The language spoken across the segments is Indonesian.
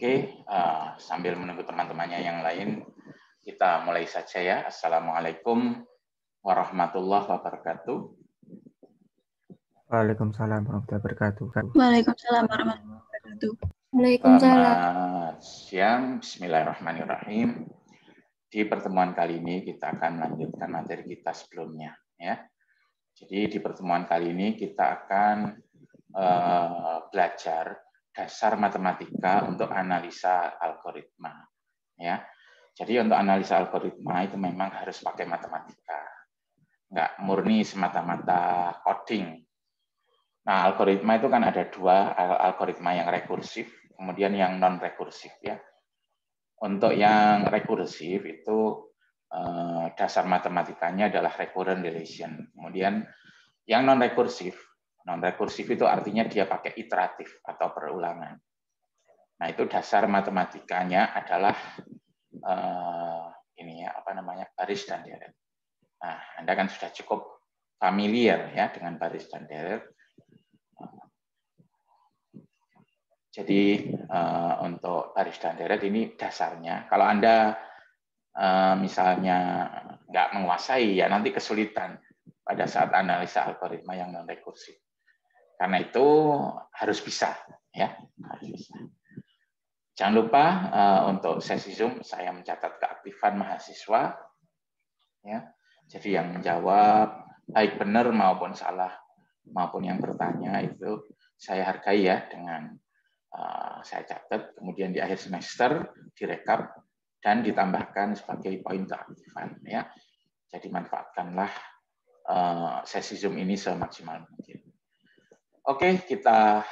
Oke, uh, sambil menunggu teman-temannya yang lain, kita mulai saja ya. Assalamualaikum warahmatullahi wabarakatuh. Waalaikumsalam warahmatullahi wabarakatuh. Waalaikumsalam warahmatullahi wabarakatuh. Waalaikumsalam. Selamat siang, Bismillahirrahmanirrahim. Di pertemuan kali ini kita akan melanjutkan materi kita sebelumnya, ya. Jadi di pertemuan kali ini kita akan uh, belajar dasar matematika untuk analisa algoritma. Ya, jadi untuk analisa algoritma itu memang harus pakai matematika, nggak murni semata-mata coding. Nah, algoritma itu kan ada dua, algoritma yang rekursif, kemudian yang non rekursif ya. Untuk yang rekursif itu eh, dasar matematikanya adalah recurrent relation. Kemudian yang non rekursif Non rekursif itu artinya dia pakai iteratif atau perulangan. Nah, itu dasar matematikanya adalah uh, ini ya, apa namanya? baris dan deret. Nah, Anda kan sudah cukup familiar ya dengan baris dan deret. Jadi uh, untuk baris dan deret ini dasarnya. Kalau Anda uh, misalnya nggak menguasai ya nanti kesulitan pada saat analisa algoritma yang non rekursif. Karena itu harus bisa, ya. Jangan lupa uh, untuk sesi Zoom saya mencatat keaktifan mahasiswa, ya. Jadi yang menjawab baik benar maupun salah maupun yang bertanya itu saya hargai ya dengan uh, saya catat. Kemudian di akhir semester direkap dan ditambahkan sebagai poin keaktifan, ya. Jadi manfaatkanlah uh, sesi Zoom ini semaksimal mungkin. Oke, kita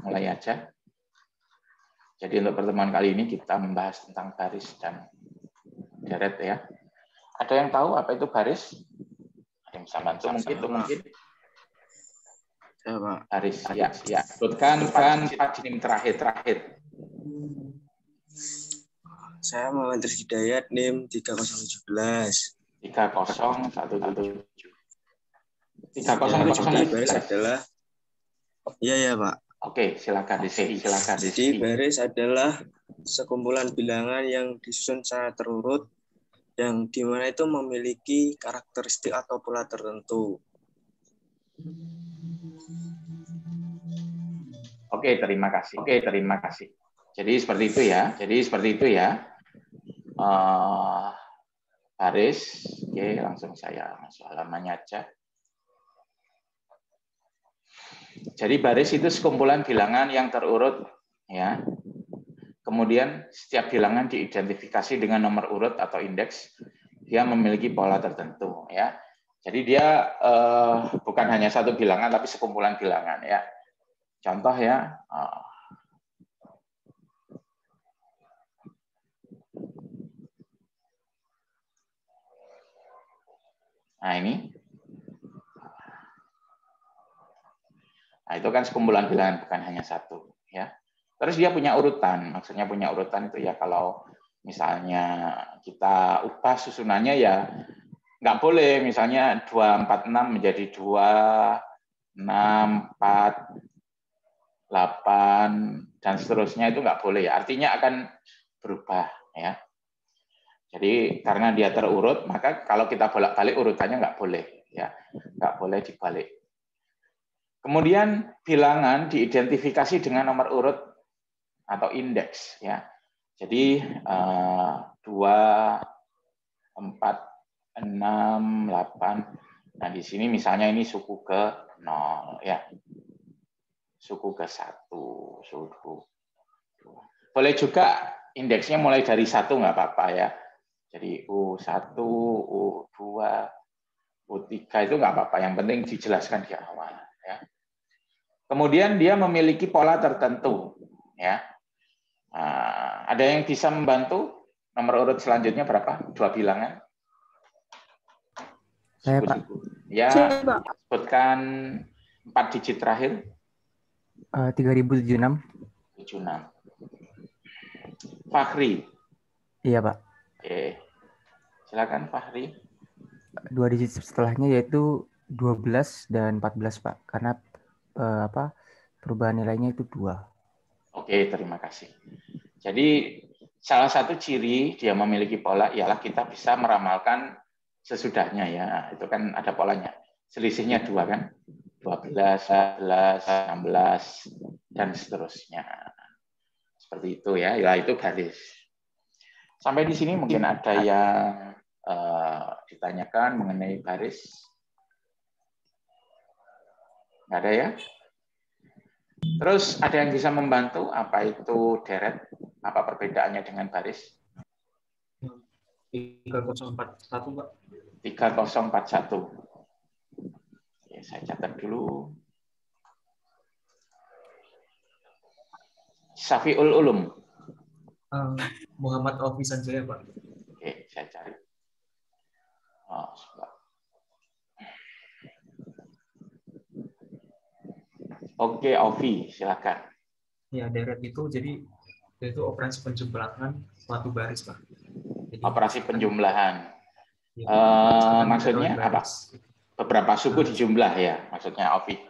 mulai aja. Jadi untuk pertemuan kali ini kita membahas tentang baris dan deret ya. Ada yang tahu apa itu baris? Ada yang bisa bantu mungkin itu mungkin. Pak. Baris, ya, ya. Sebutkan kan ini terakhir terakhir. Saya Muhammad Hidayat NIM 3017. 3017 tiga kosong ya, baris adalah iya ya pak. Oke silakan di sini silakan jadi baris adalah sekumpulan bilangan yang disusun secara terurut yang di mana itu memiliki karakteristik atau pola tertentu. Oke terima kasih. Oke terima kasih. Jadi seperti itu ya. Jadi seperti itu ya. Uh, baris oke langsung saya masuk halamannya aja Jadi baris itu sekumpulan bilangan yang terurut ya. Kemudian setiap bilangan diidentifikasi dengan nomor urut atau indeks. Dia memiliki pola tertentu ya. Jadi dia eh, bukan hanya satu bilangan tapi sekumpulan bilangan ya. Contoh ya. Nah ini Nah, itu kan sekumpulan bilangan bukan hanya satu, ya. Terus dia punya urutan, maksudnya punya urutan itu ya kalau misalnya kita ubah susunannya ya nggak boleh misalnya 246 menjadi 2 6 4 8 dan seterusnya itu nggak boleh ya. Artinya akan berubah ya. Jadi karena dia terurut, maka kalau kita bolak-balik urutannya nggak boleh ya, nggak boleh dibalik. Kemudian bilangan diidentifikasi dengan nomor urut atau indeks ya. Jadi eh, dua, empat, enam, delapan. Nah di sini misalnya ini suku ke nol ya, suku ke satu, suku boleh juga indeksnya mulai dari satu nggak apa-apa ya. Jadi U1, U2, U3 itu nggak apa-apa. Yang penting dijelaskan di awal. Ya. Kemudian dia memiliki pola tertentu. Ya. Nah, ada yang bisa membantu? Nomor urut selanjutnya berapa? Dua bilangan. Saya, Pak. Ya, sebutkan empat digit terakhir. Uh, 3076. 76. Fahri. Iya, Pak. Oke. Silakan Fahri. Dua digit setelahnya yaitu 12 dan 14, Pak. Karena uh, apa perubahan nilainya itu dua. Oke, terima kasih. Jadi salah satu ciri dia memiliki pola ialah kita bisa meramalkan sesudahnya ya. Itu kan ada polanya. Selisihnya dua kan? 12, 11, 16, dan seterusnya. Seperti itu ya. Ya itu garis. Sampai di sini mungkin ada yang uh, ditanyakan mengenai baris. Nggak ada ya? Terus ada yang bisa membantu apa itu deret? Apa perbedaannya dengan baris? 3041, Pak. 3041. Oke, saya catat dulu. Safiul Ulum. Uh, Muhammad Alfi Sanjaya, Pak. Oke, saya cari. Oh, sebentar. Oke, Ovi, silakan. Ya, deret itu jadi itu operasi penjumlahan suatu baris, Pak. Jadi, operasi penjumlahan. Ya, uh, maksudnya apa? Beberapa suku dijumlah ya, maksudnya Ovi.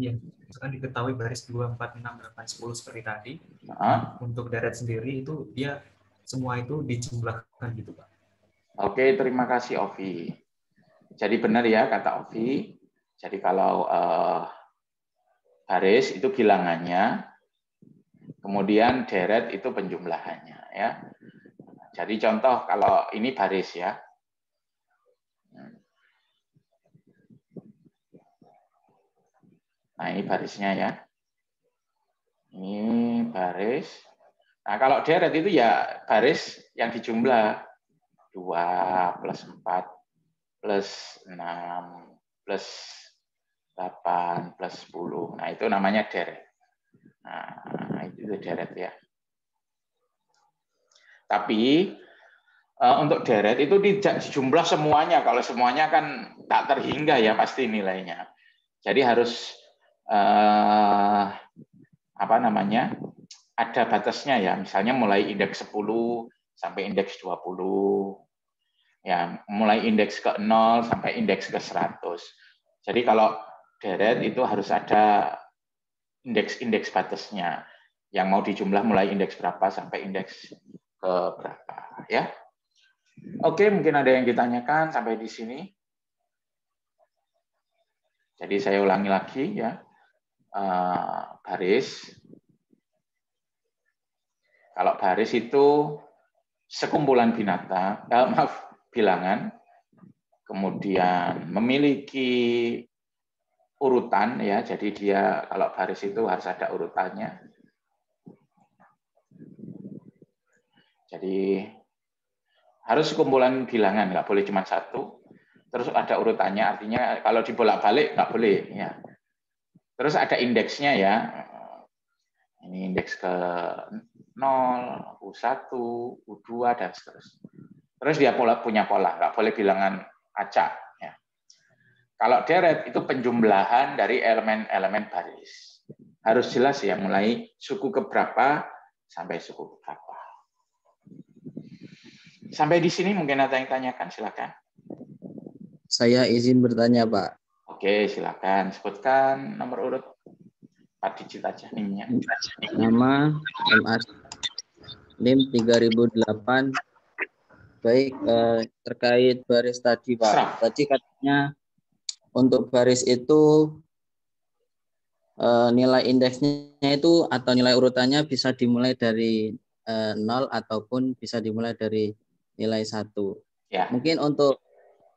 Iya, misalkan diketahui baris 2, 4, 6, 8, 10 seperti tadi. Uh Untuk deret sendiri itu dia semua itu dijumlahkan gitu, Pak. Oke, terima kasih Ovi. Jadi benar ya kata Ovi. Jadi kalau uh, baris itu bilangannya, kemudian deret itu penjumlahannya ya. Jadi contoh kalau ini baris ya. Nah, ini barisnya ya. Ini baris. Nah, kalau deret itu ya baris yang dijumlah 2 plus 4 plus 6 plus 8 plus 10. Nah, itu namanya deret. Nah, itu deret ya. Tapi uh, untuk deret itu tidak jumlah semuanya. Kalau semuanya kan tak terhingga ya pasti nilainya. Jadi harus uh, apa namanya? ada batasnya ya. Misalnya mulai indeks 10 sampai indeks 20. Ya, mulai indeks ke 0 sampai indeks ke 100. Jadi kalau deret itu harus ada indeks-indeks batasnya yang mau dijumlah mulai indeks berapa sampai indeks ke berapa ya. Oke, mungkin ada yang ditanyakan sampai di sini. Jadi saya ulangi lagi ya. Uh, baris. Kalau baris itu sekumpulan binatang, eh, maaf, bilangan, kemudian memiliki urutan ya. Jadi dia kalau baris itu harus ada urutannya. Jadi harus kumpulan bilangan, nggak boleh cuma satu. Terus ada urutannya, artinya kalau dibolak-balik nggak boleh. Ya. Terus ada indeksnya ya. Ini indeks ke 0, U1, U2, dan seterusnya. Terus dia pola, punya pola, nggak boleh bilangan acak. Kalau deret itu penjumlahan dari elemen-elemen baris. Harus jelas ya, mulai suku keberapa sampai suku keberapa. Sampai di sini mungkin ada yang tanyakan, silakan. Saya izin bertanya, Pak. Oke, silakan. Sebutkan nomor urut 4 digit aja NIM-nya. Nama MA NIM 3008. Baik, eh, terkait baris tadi, Pak. Serah. Tadi katanya untuk baris itu eh, nilai indeksnya itu atau nilai urutannya bisa dimulai dari eh, nol ataupun bisa dimulai dari nilai satu. Ya. Mungkin untuk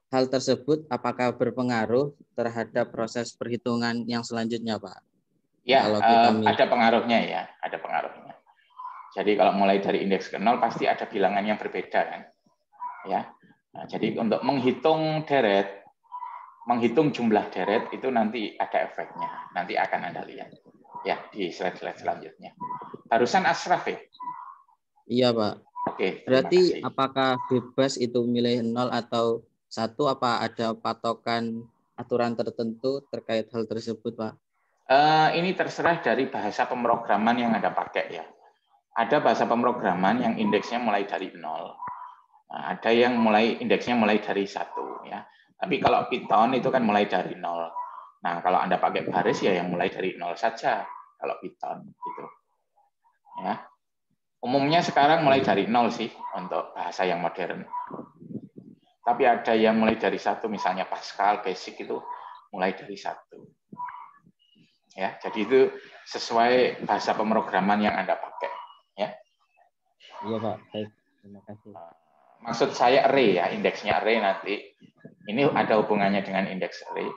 hal tersebut apakah berpengaruh terhadap proses perhitungan yang selanjutnya, Pak? Ya, kalau kita um, ada pengaruhnya ya, ada pengaruhnya. Jadi kalau mulai dari indeks ke nol pasti ada bilangan yang berbeda kan, ya. Nah, jadi untuk menghitung deret menghitung jumlah deret itu nanti ada efeknya. Nanti akan Anda lihat ya di slide-slide selanjutnya. Barusan Asraf ya? Iya, Pak. Oke. Berarti kasih. apakah bebas itu milih nol atau satu apa ada patokan aturan tertentu terkait hal tersebut, Pak? Uh, ini terserah dari bahasa pemrograman yang Anda pakai ya. Ada bahasa pemrograman yang indeksnya mulai dari nol. Nah, ada yang mulai indeksnya mulai dari satu ya. Tapi kalau Python itu kan mulai dari nol. Nah, kalau Anda pakai baris ya yang mulai dari nol saja kalau Python gitu. Ya. Umumnya sekarang mulai dari nol sih untuk bahasa yang modern. Tapi ada yang mulai dari satu, misalnya Pascal, Basic itu mulai dari satu. Ya, jadi itu sesuai bahasa pemrograman yang Anda pakai. Ya. Iya Pak, baik. Terima kasih. Maksud saya array ya, indeksnya array nanti. Ini ada hubungannya dengan indeks array.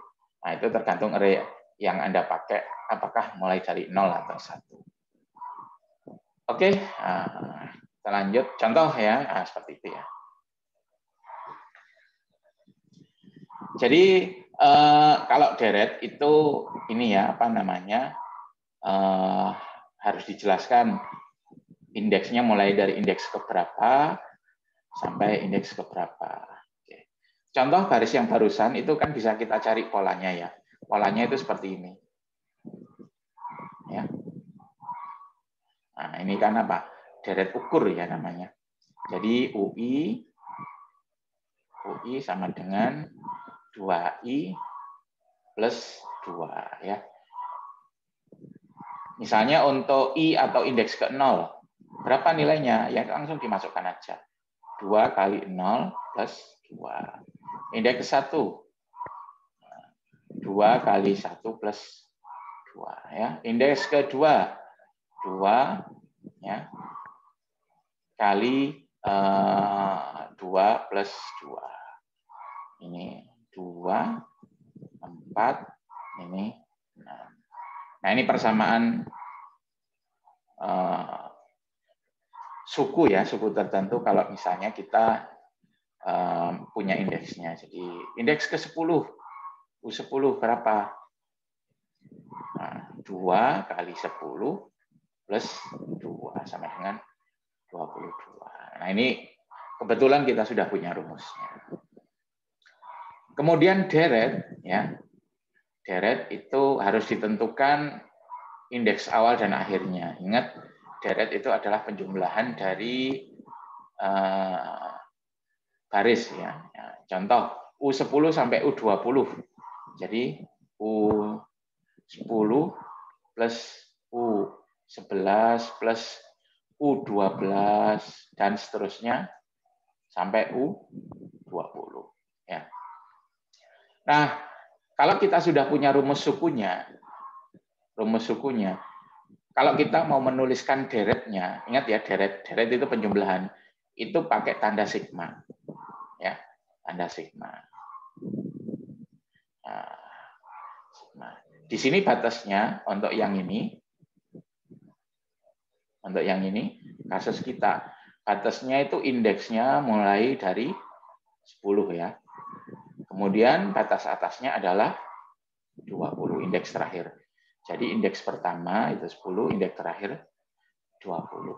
Nah, itu tergantung array yang Anda pakai, apakah mulai dari nol atau satu. Oke, kita lanjut. Contoh ya, nah, seperti itu ya. Jadi eh, kalau deret itu ini ya apa namanya eh, harus dijelaskan indeksnya mulai dari indeks keberapa sampai indeks keberapa. Oke. Contoh baris yang barusan itu kan bisa kita cari polanya ya. Polanya itu seperti ini. Ya. Nah, ini kan apa? Deret ukur ya namanya. Jadi UI UI sama dengan 2i plus 2 ya. Misalnya untuk i atau indeks ke 0, berapa nilainya? Ya langsung dimasukkan aja. 2 kali 0 plus 2. Indeks ke 1. 2 kali 1 plus 2 ya. Indeks ke 2. 2 ya. Kali uh, eh, 2 plus 2. Ini 2, 4, ini 6. Nah ini persamaan uh, suku ya, suku tertentu kalau misalnya kita uh, punya indeksnya. Jadi indeks ke-10, U10 berapa? Nah, 2 kali 10 plus 2 sama dengan 22. Nah ini kebetulan kita sudah punya rumusnya. Kemudian deret, ya, deret itu harus ditentukan indeks awal dan akhirnya. Ingat, deret itu adalah penjumlahan dari uh, baris ya. ya. Contoh U10 sampai U20. Jadi U10 plus U11 plus U12 dan seterusnya sampai U20 ya. Nah, kalau kita sudah punya rumus sukunya, rumus sukunya, kalau kita mau menuliskan deretnya, ingat ya deret, deret itu penjumlahan, itu pakai tanda sigma, ya, tanda sigma. Nah. Di sini batasnya untuk yang ini, untuk yang ini kasus kita batasnya itu indeksnya mulai dari 10 ya. Kemudian batas atasnya adalah 20 indeks terakhir. Jadi indeks pertama itu 10, indeks terakhir 20.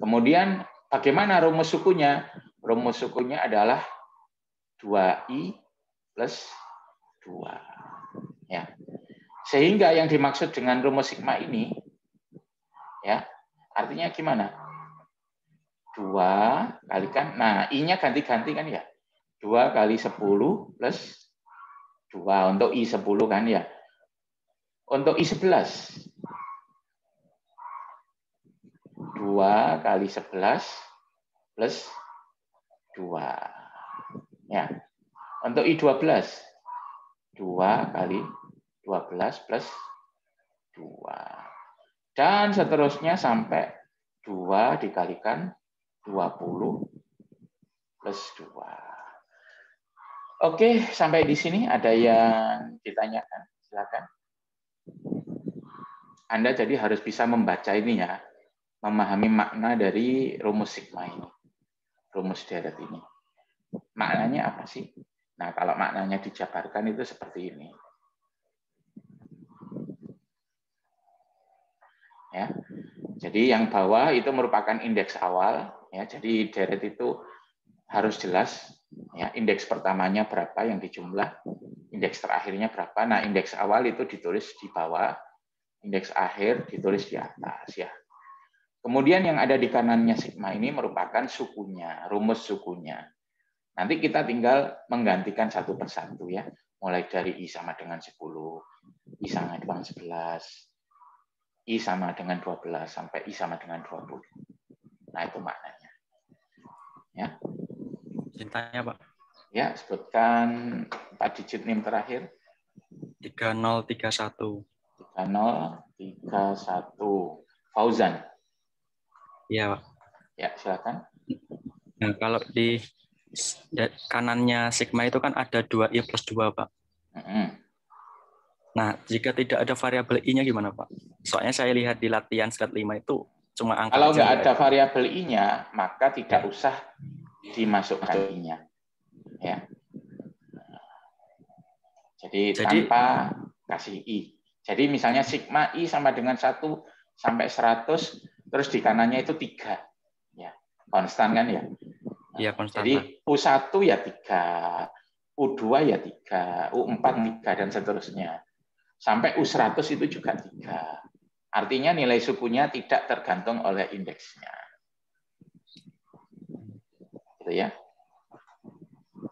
Kemudian bagaimana rumus sukunya? Rumus sukunya adalah 2i plus 2. Ya. Sehingga yang dimaksud dengan rumus sigma ini ya, artinya gimana? 2 kalikan nah i-nya ganti-ganti kan ya. 2 kali 10 plus 2 untuk I10 kan ya. Untuk I11 2 kali 11 plus 2. Ya. Untuk I12 2 kali 12 plus 2. Dan seterusnya sampai 2 dikalikan 20 plus 2. Oke, sampai di sini ada yang ditanyakan? Silakan. Anda jadi harus bisa membaca ini ya, memahami makna dari rumus sigma ini, rumus deret ini. Maknanya apa sih? Nah, kalau maknanya dijabarkan itu seperti ini. Ya. Jadi yang bawah itu merupakan indeks awal, ya. Jadi deret itu harus jelas ya indeks pertamanya berapa yang dijumlah, indeks terakhirnya berapa. Nah, indeks awal itu ditulis di bawah, indeks akhir ditulis di atas ya. Kemudian yang ada di kanannya sigma ini merupakan sukunya, rumus sukunya. Nanti kita tinggal menggantikan satu persatu ya, mulai dari i sama dengan 10, i sama dengan 11, I sama dengan 12 sampai I sama dengan 20. Nah, itu maknanya. Ya. Cintanya, Pak. Ya, sebutkan 4 digit NIM terakhir. 3031. 3031. Fauzan. Iya, Pak. Ya, silakan. Nah, kalau di ya, kanannya sigma itu kan ada 2i plus 2, Pak. Mm -hmm. Nah, jika tidak ada variabel i-nya gimana, Pak? Soalnya saya lihat di latihan skat 5 itu cuma angka Kalau nggak ada variabel i-nya, maka tidak usah dimasukkan i-nya. Ya. Jadi, Jadi tanpa kasih i. Jadi misalnya sigma i sama dengan 1 sampai 100, terus di kanannya itu 3. Ya, konstan kan ya? Iya, konstan. Jadi U1 ya 3, U2 ya 3, U4 3, dan seterusnya. Sampai U100 itu juga tiga. Artinya nilai sukunya tidak tergantung oleh indeksnya. Gitu ya.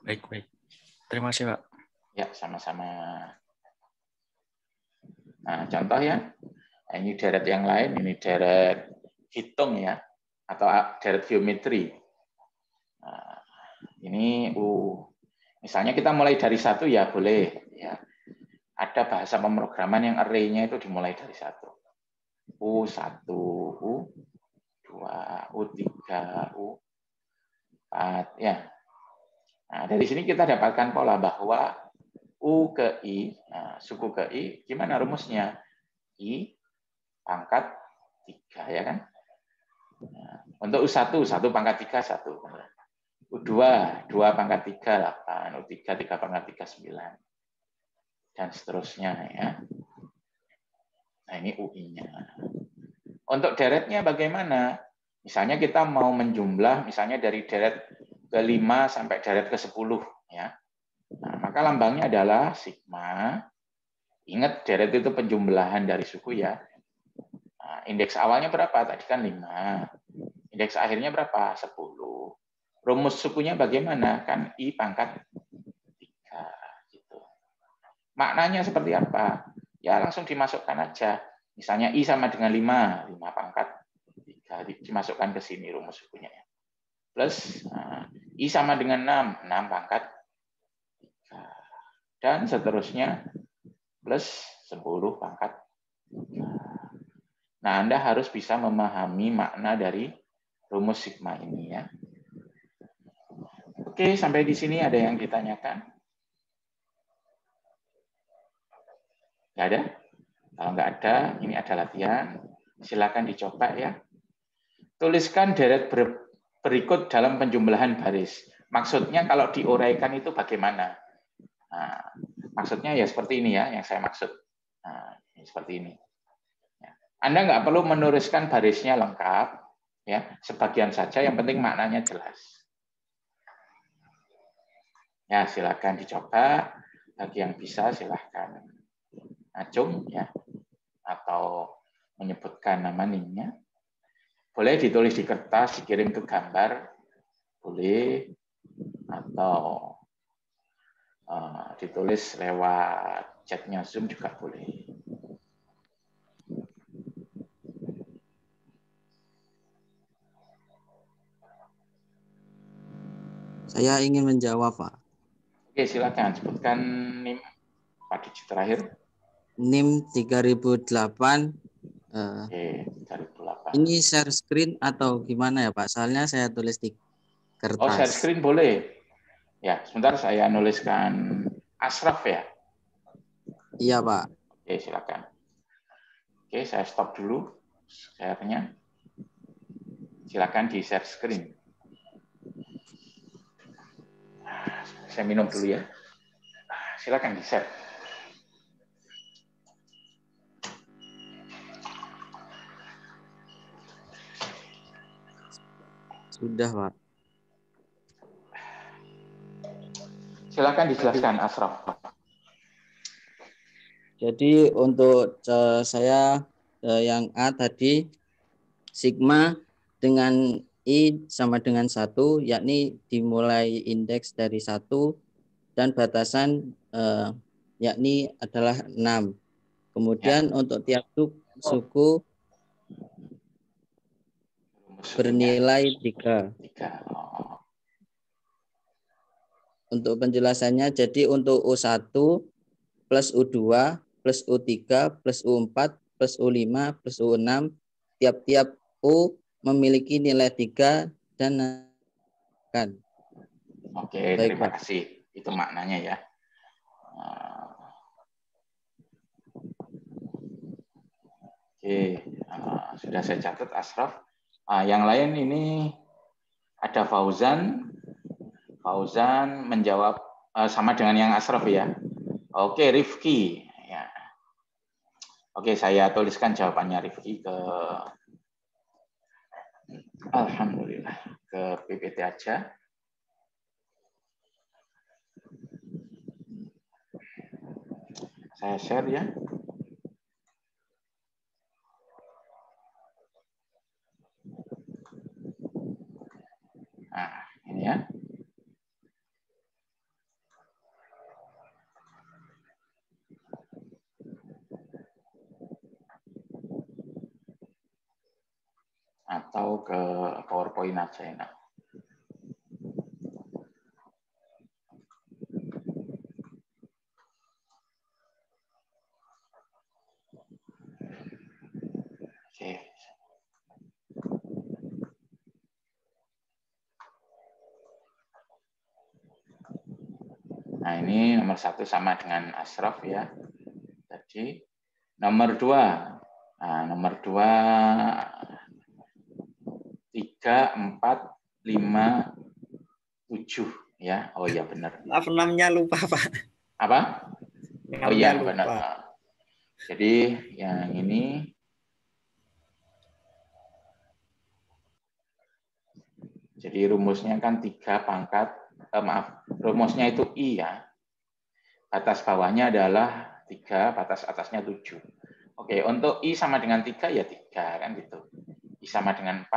Baik, baik. Terima kasih, Pak. Ya, sama-sama. Nah, contoh ya. Ini deret yang lain, ini deret hitung ya, atau deret geometri. Nah, ini U. Misalnya kita mulai dari satu ya boleh. Ya ada bahasa pemrograman yang array-nya itu dimulai dari satu. U1, U2, U3, U4, ya. Nah, dari sini kita dapatkan pola bahwa U ke I, nah, suku ke I, gimana rumusnya? I pangkat 3, ya kan? Nah, untuk U1, 1 pangkat 3, 1. U2, 2 pangkat 3, 8. U3, 3 pangkat 3, 9 dan seterusnya ya. Nah, ini UI-nya. Untuk deretnya bagaimana? Misalnya kita mau menjumlah misalnya dari deret ke 5 sampai deret ke 10 ya. Nah, maka lambangnya adalah sigma. Ingat deret itu penjumlahan dari suku ya. Nah, indeks awalnya berapa? Tadi kan 5. Indeks akhirnya berapa? 10. Rumus sukunya bagaimana? Kan I pangkat Maknanya seperti apa? Ya langsung dimasukkan aja. Misalnya I sama dengan 5, 5 pangkat 3 dimasukkan ke sini rumus sukunya. Ya. Plus nah, I sama dengan 6, 6 pangkat 3. Dan seterusnya plus 10 pangkat 3. Nah, Anda harus bisa memahami makna dari rumus sigma ini ya. Oke, sampai di sini ada yang ditanyakan? Nggak ada? Kalau nggak ada, ini ada latihan. Silakan dicoba ya. Tuliskan deret berikut dalam penjumlahan baris. Maksudnya kalau diuraikan itu bagaimana? Nah, maksudnya ya seperti ini ya, yang saya maksud. Nah, seperti ini. Ya. Anda nggak perlu menuliskan barisnya lengkap, ya sebagian saja. Yang penting maknanya jelas. Ya, silakan dicoba. Bagi yang bisa, silakan acung ya atau menyebutkan nama nimnya boleh ditulis di kertas dikirim ke gambar boleh atau uh, ditulis lewat chatnya zoom juga boleh. Saya ingin menjawab pak. Oke silakan. Sebutkan nim digit terakhir. NIM 3008 uh, Oke, 3008. Ini share screen atau gimana ya Pak? Soalnya saya tulis di kertas. Oh, share screen boleh. Ya, sebentar saya nuliskan Asraf ya. Iya, Pak. Oke, silakan. Oke, saya stop dulu share-nya. Silakan di share screen. Saya minum dulu ya. Silakan di share. Sudah, Pak. Silakan dijelaskan, Asraf. Jadi untuk uh, saya uh, yang A tadi sigma dengan i sama dengan satu, yakni dimulai indeks dari satu dan batasan uh, yakni adalah 6. Kemudian ya. untuk tiap sub suku bernilai tiga. Oh. Untuk penjelasannya, jadi untuk U1 plus U2 plus U3 plus U4 plus U5 plus U6, tiap-tiap U memiliki nilai tiga dan kan. Oke, Baik, terima kasih. Itu maknanya ya. Oke, uh, sudah saya catat Asraf. Uh, yang lain ini ada Fauzan. Fauzan menjawab uh, sama dengan yang Asraf ya. Oke, Rifki. Ya. Oke, saya tuliskan jawabannya Rifki ke Alhamdulillah ke PPT aja. Saya share ya. Nah, ini ya. Atau ke PowerPoint aja enak. Nah, ini nomor satu sama dengan Asraf ya. Jadi nomor dua, nah, nomor dua tiga empat lima tujuh ya. Oh iya benar. Maaf enamnya lupa pak. Apa? Oh iya benar. Jadi yang ini Jadi rumusnya kan tiga pangkat eh, maaf, rumusnya itu I ya. Batas bawahnya adalah 3, batas atasnya 7. Oke, untuk I sama dengan 3 ya 3 kan gitu. I sama dengan 4,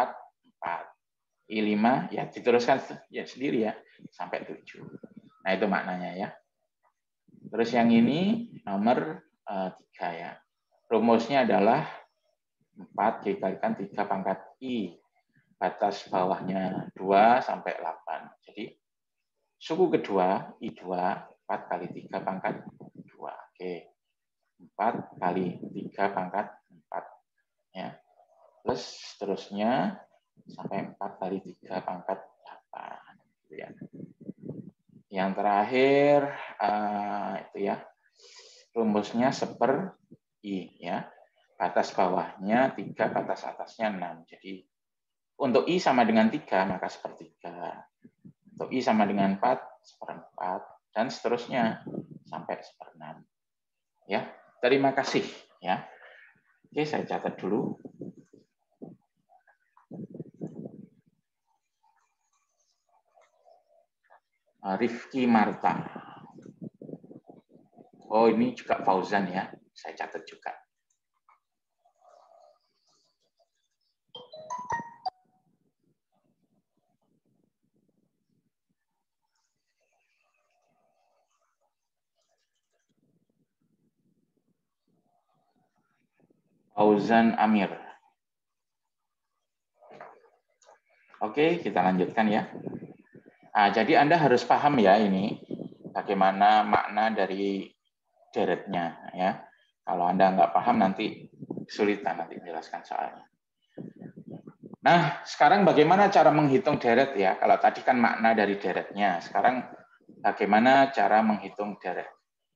4. I 5 ya diteruskan ya sendiri ya sampai 7. Nah, itu maknanya ya. Terus yang ini nomor uh, eh, 3 ya. Rumusnya adalah 4 dikalikan 3 pangkat I. Batas bawahnya 2 sampai 8. Jadi Suku kedua, I2, 4 kali 3 pangkat 2. Oke. 4 kali 3 pangkat 4. Ya. Plus seterusnya sampai 4 kali 3 pangkat 8. Gitu ya. Yang terakhir, uh, itu ya, rumusnya seper I. ya. Batas bawahnya 3, batas atasnya 6. Jadi untuk I sama dengan 3, maka sepertiga. Untuk I sama dengan 4, seperempat, dan seterusnya sampai seperenam. Ya, terima kasih. Ya, Oke, saya catat dulu. Rifki Marta. Oh, ini juga Fauzan ya. Saya catat juga. Fauzan Amir. Oke, kita lanjutkan ya. Nah, jadi Anda harus paham ya ini bagaimana makna dari deretnya ya. Kalau Anda nggak paham nanti kesulitan nanti menjelaskan soalnya. Nah, sekarang bagaimana cara menghitung deret ya? Kalau tadi kan makna dari deretnya, sekarang bagaimana cara menghitung deret?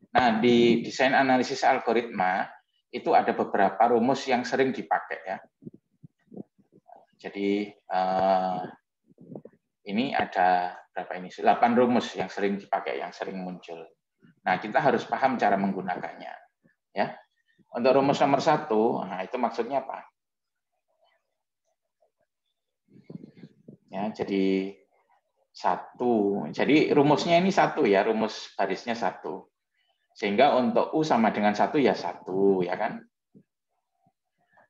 Nah, di desain analisis algoritma itu ada beberapa rumus yang sering dipakai ya. Jadi uh, ini ada berapa ini? 8 rumus yang sering dipakai, yang sering muncul. Nah, kita harus paham cara menggunakannya. Ya. Untuk rumus nomor satu, nah itu maksudnya apa? Ya, jadi satu. Jadi rumusnya ini satu ya, rumus barisnya satu. Sehingga untuk U sama dengan satu ya satu, ya kan?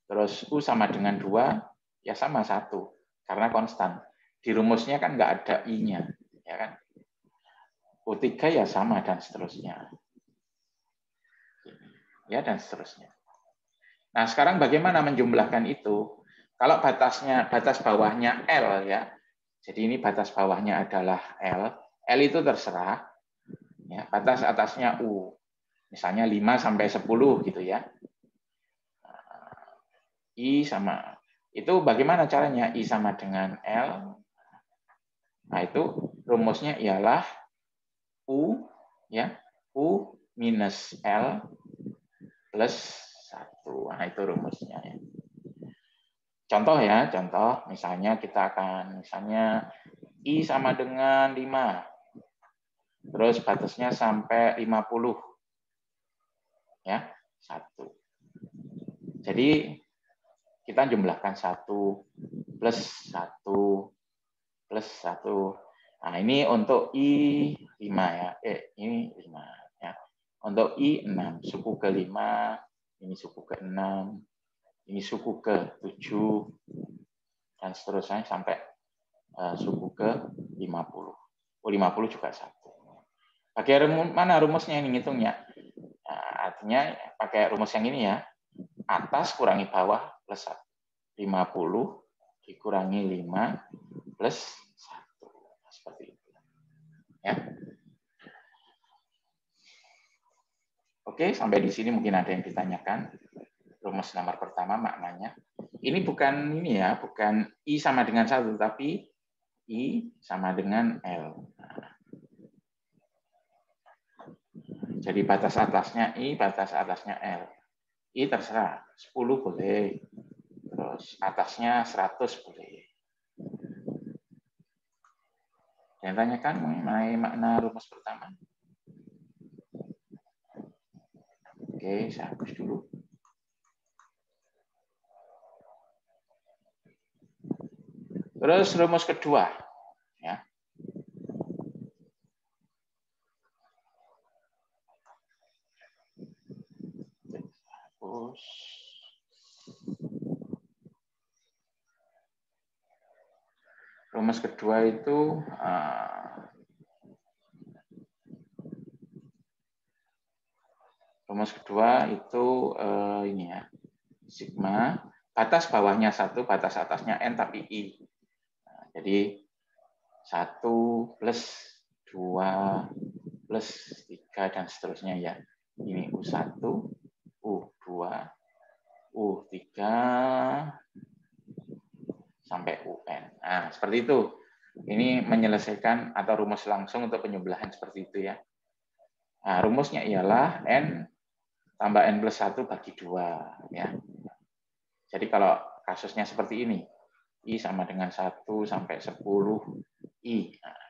Terus U sama dengan dua, ya sama satu, karena konstan. Di rumusnya kan nggak ada I-nya, ya kan? U3 ya sama, dan seterusnya. Ya, dan seterusnya. Nah, sekarang bagaimana menjumlahkan itu? Kalau batasnya batas bawahnya L ya. Jadi ini batas bawahnya adalah L. L itu terserah. Ya, batas atasnya U. Misalnya 5 sampai 10 gitu ya. I sama itu bagaimana caranya? I sama dengan L. Nah, itu rumusnya ialah U ya, U minus L plus 1. Nah, itu rumusnya ya. Contoh ya, contoh misalnya kita akan misalnya I sama dengan 5. Terus batasnya sampai 50. Ya, 1. Jadi kita jumlahkan 1 plus 1 plus 1. Nah, ini untuk I 5 ya. Eh, ini 5 ya. Untuk I 6, suku ke 5, ini suku ke 6, ini suku ke 7 dan seterusnya sampai uh, suku ke 50. Oh, 50 juga satu. Pakai rumus mana rumusnya ini ngitungnya? Nah, artinya pakai rumus yang ini ya. Atas kurangi bawah plus 1. 50 dikurangi 5 plus 1. Seperti itu. Ya. Oke, sampai di sini mungkin ada yang ditanyakan rumus nomor pertama maknanya. Ini bukan ini ya, bukan I sama dengan satu, tapi I sama dengan L. Jadi batas atasnya I, batas atasnya L. I terserah, 10 boleh. Terus atasnya 100 boleh. Yang tanyakan mengenai makna rumus pertama. Oke, saya hapus dulu. Terus rumus kedua, ya. Rumus kedua itu uh, rumus kedua itu uh, ini ya sigma batas bawahnya satu batas atasnya n tapi i jadi satu plus dua plus tiga dan seterusnya ya. Ini U1, U2, U3 sampai UN. Nah, seperti itu. Ini menyelesaikan atau rumus langsung untuk penyebelahan seperti itu ya. Nah, rumusnya ialah N tambah N plus 1 bagi 2. Ya. Jadi kalau kasusnya seperti ini, I sama dengan 1 sampai 10 I. Nah,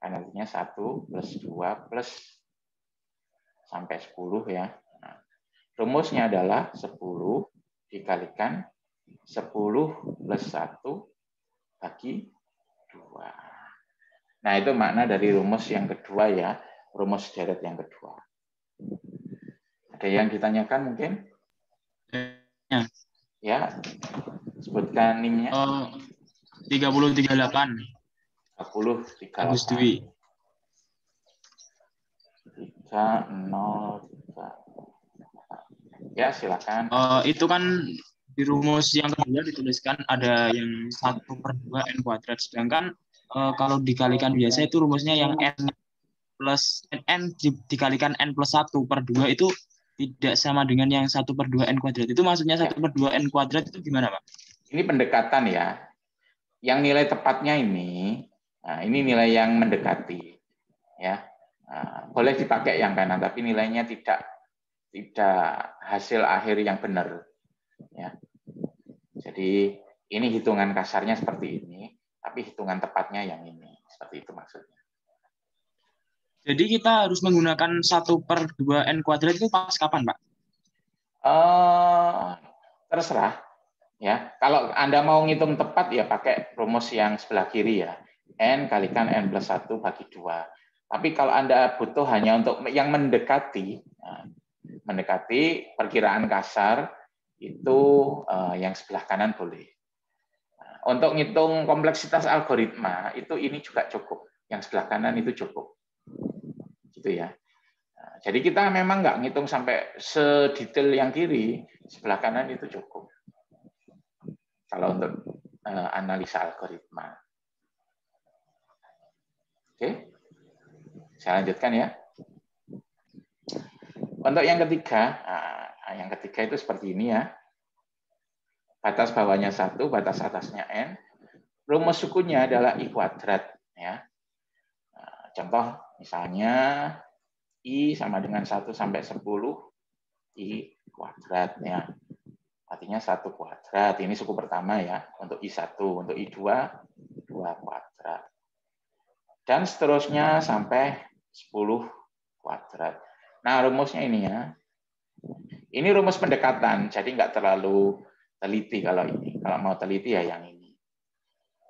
kan artinya 1 plus 2 plus sampai 10 ya. Rumusnya adalah 10 dikalikan 10 plus 1 bagi 2. Nah, itu makna dari rumus yang kedua ya, rumus deret yang kedua. Ada yang ditanyakan mungkin? Ya. Ya, sebutkan NIM-nya. Uh, 3038. 30 38. Agus Dwi. 303. Ya, silakan. Uh, itu kan di rumus yang kedua dituliskan ada yang 1 per 2 n kuadrat. Sedangkan uh, kalau dikalikan biasa itu rumusnya yang n plus n dikalikan n plus 1 per 2 itu tidak sama dengan yang satu per dua n kuadrat. Itu maksudnya satu per dua n kuadrat itu gimana, Pak? Ini pendekatan ya. Yang nilai tepatnya ini, nah ini nilai yang mendekati. ya nah, Boleh dipakai yang kanan, tapi nilainya tidak tidak hasil akhir yang benar. Ya. Jadi ini hitungan kasarnya seperti ini, tapi hitungan tepatnya yang ini. Seperti itu maksudnya. Jadi kita harus menggunakan satu per dua n kuadrat itu pas kapan, Pak? Uh, terserah. Ya, kalau anda mau ngitung tepat ya pakai rumus yang sebelah kiri ya, n kalikan n plus satu bagi dua. Tapi kalau anda butuh hanya untuk yang mendekati, nah, mendekati perkiraan kasar itu uh, yang sebelah kanan boleh. Untuk ngitung kompleksitas algoritma itu ini juga cukup. Yang sebelah kanan itu cukup gitu ya. Nah, jadi kita memang nggak ngitung sampai sedetail yang kiri, sebelah kanan itu cukup. Kalau untuk uh, analisa algoritma. Oke, saya lanjutkan ya. Untuk yang ketiga, nah, yang ketiga itu seperti ini ya. Batas bawahnya satu, batas atasnya n. Rumus sukunya adalah i kuadrat ya. Nah, contoh misalnya i sama dengan 1 sampai 10 i kuadrat ya. Artinya satu kuadrat. Ini suku pertama ya untuk i1, untuk i2 2 kuadrat. Dan seterusnya sampai 10 kuadrat. Nah, rumusnya ini ya. Ini rumus pendekatan, jadi nggak terlalu teliti kalau ini. Kalau mau teliti ya yang ini.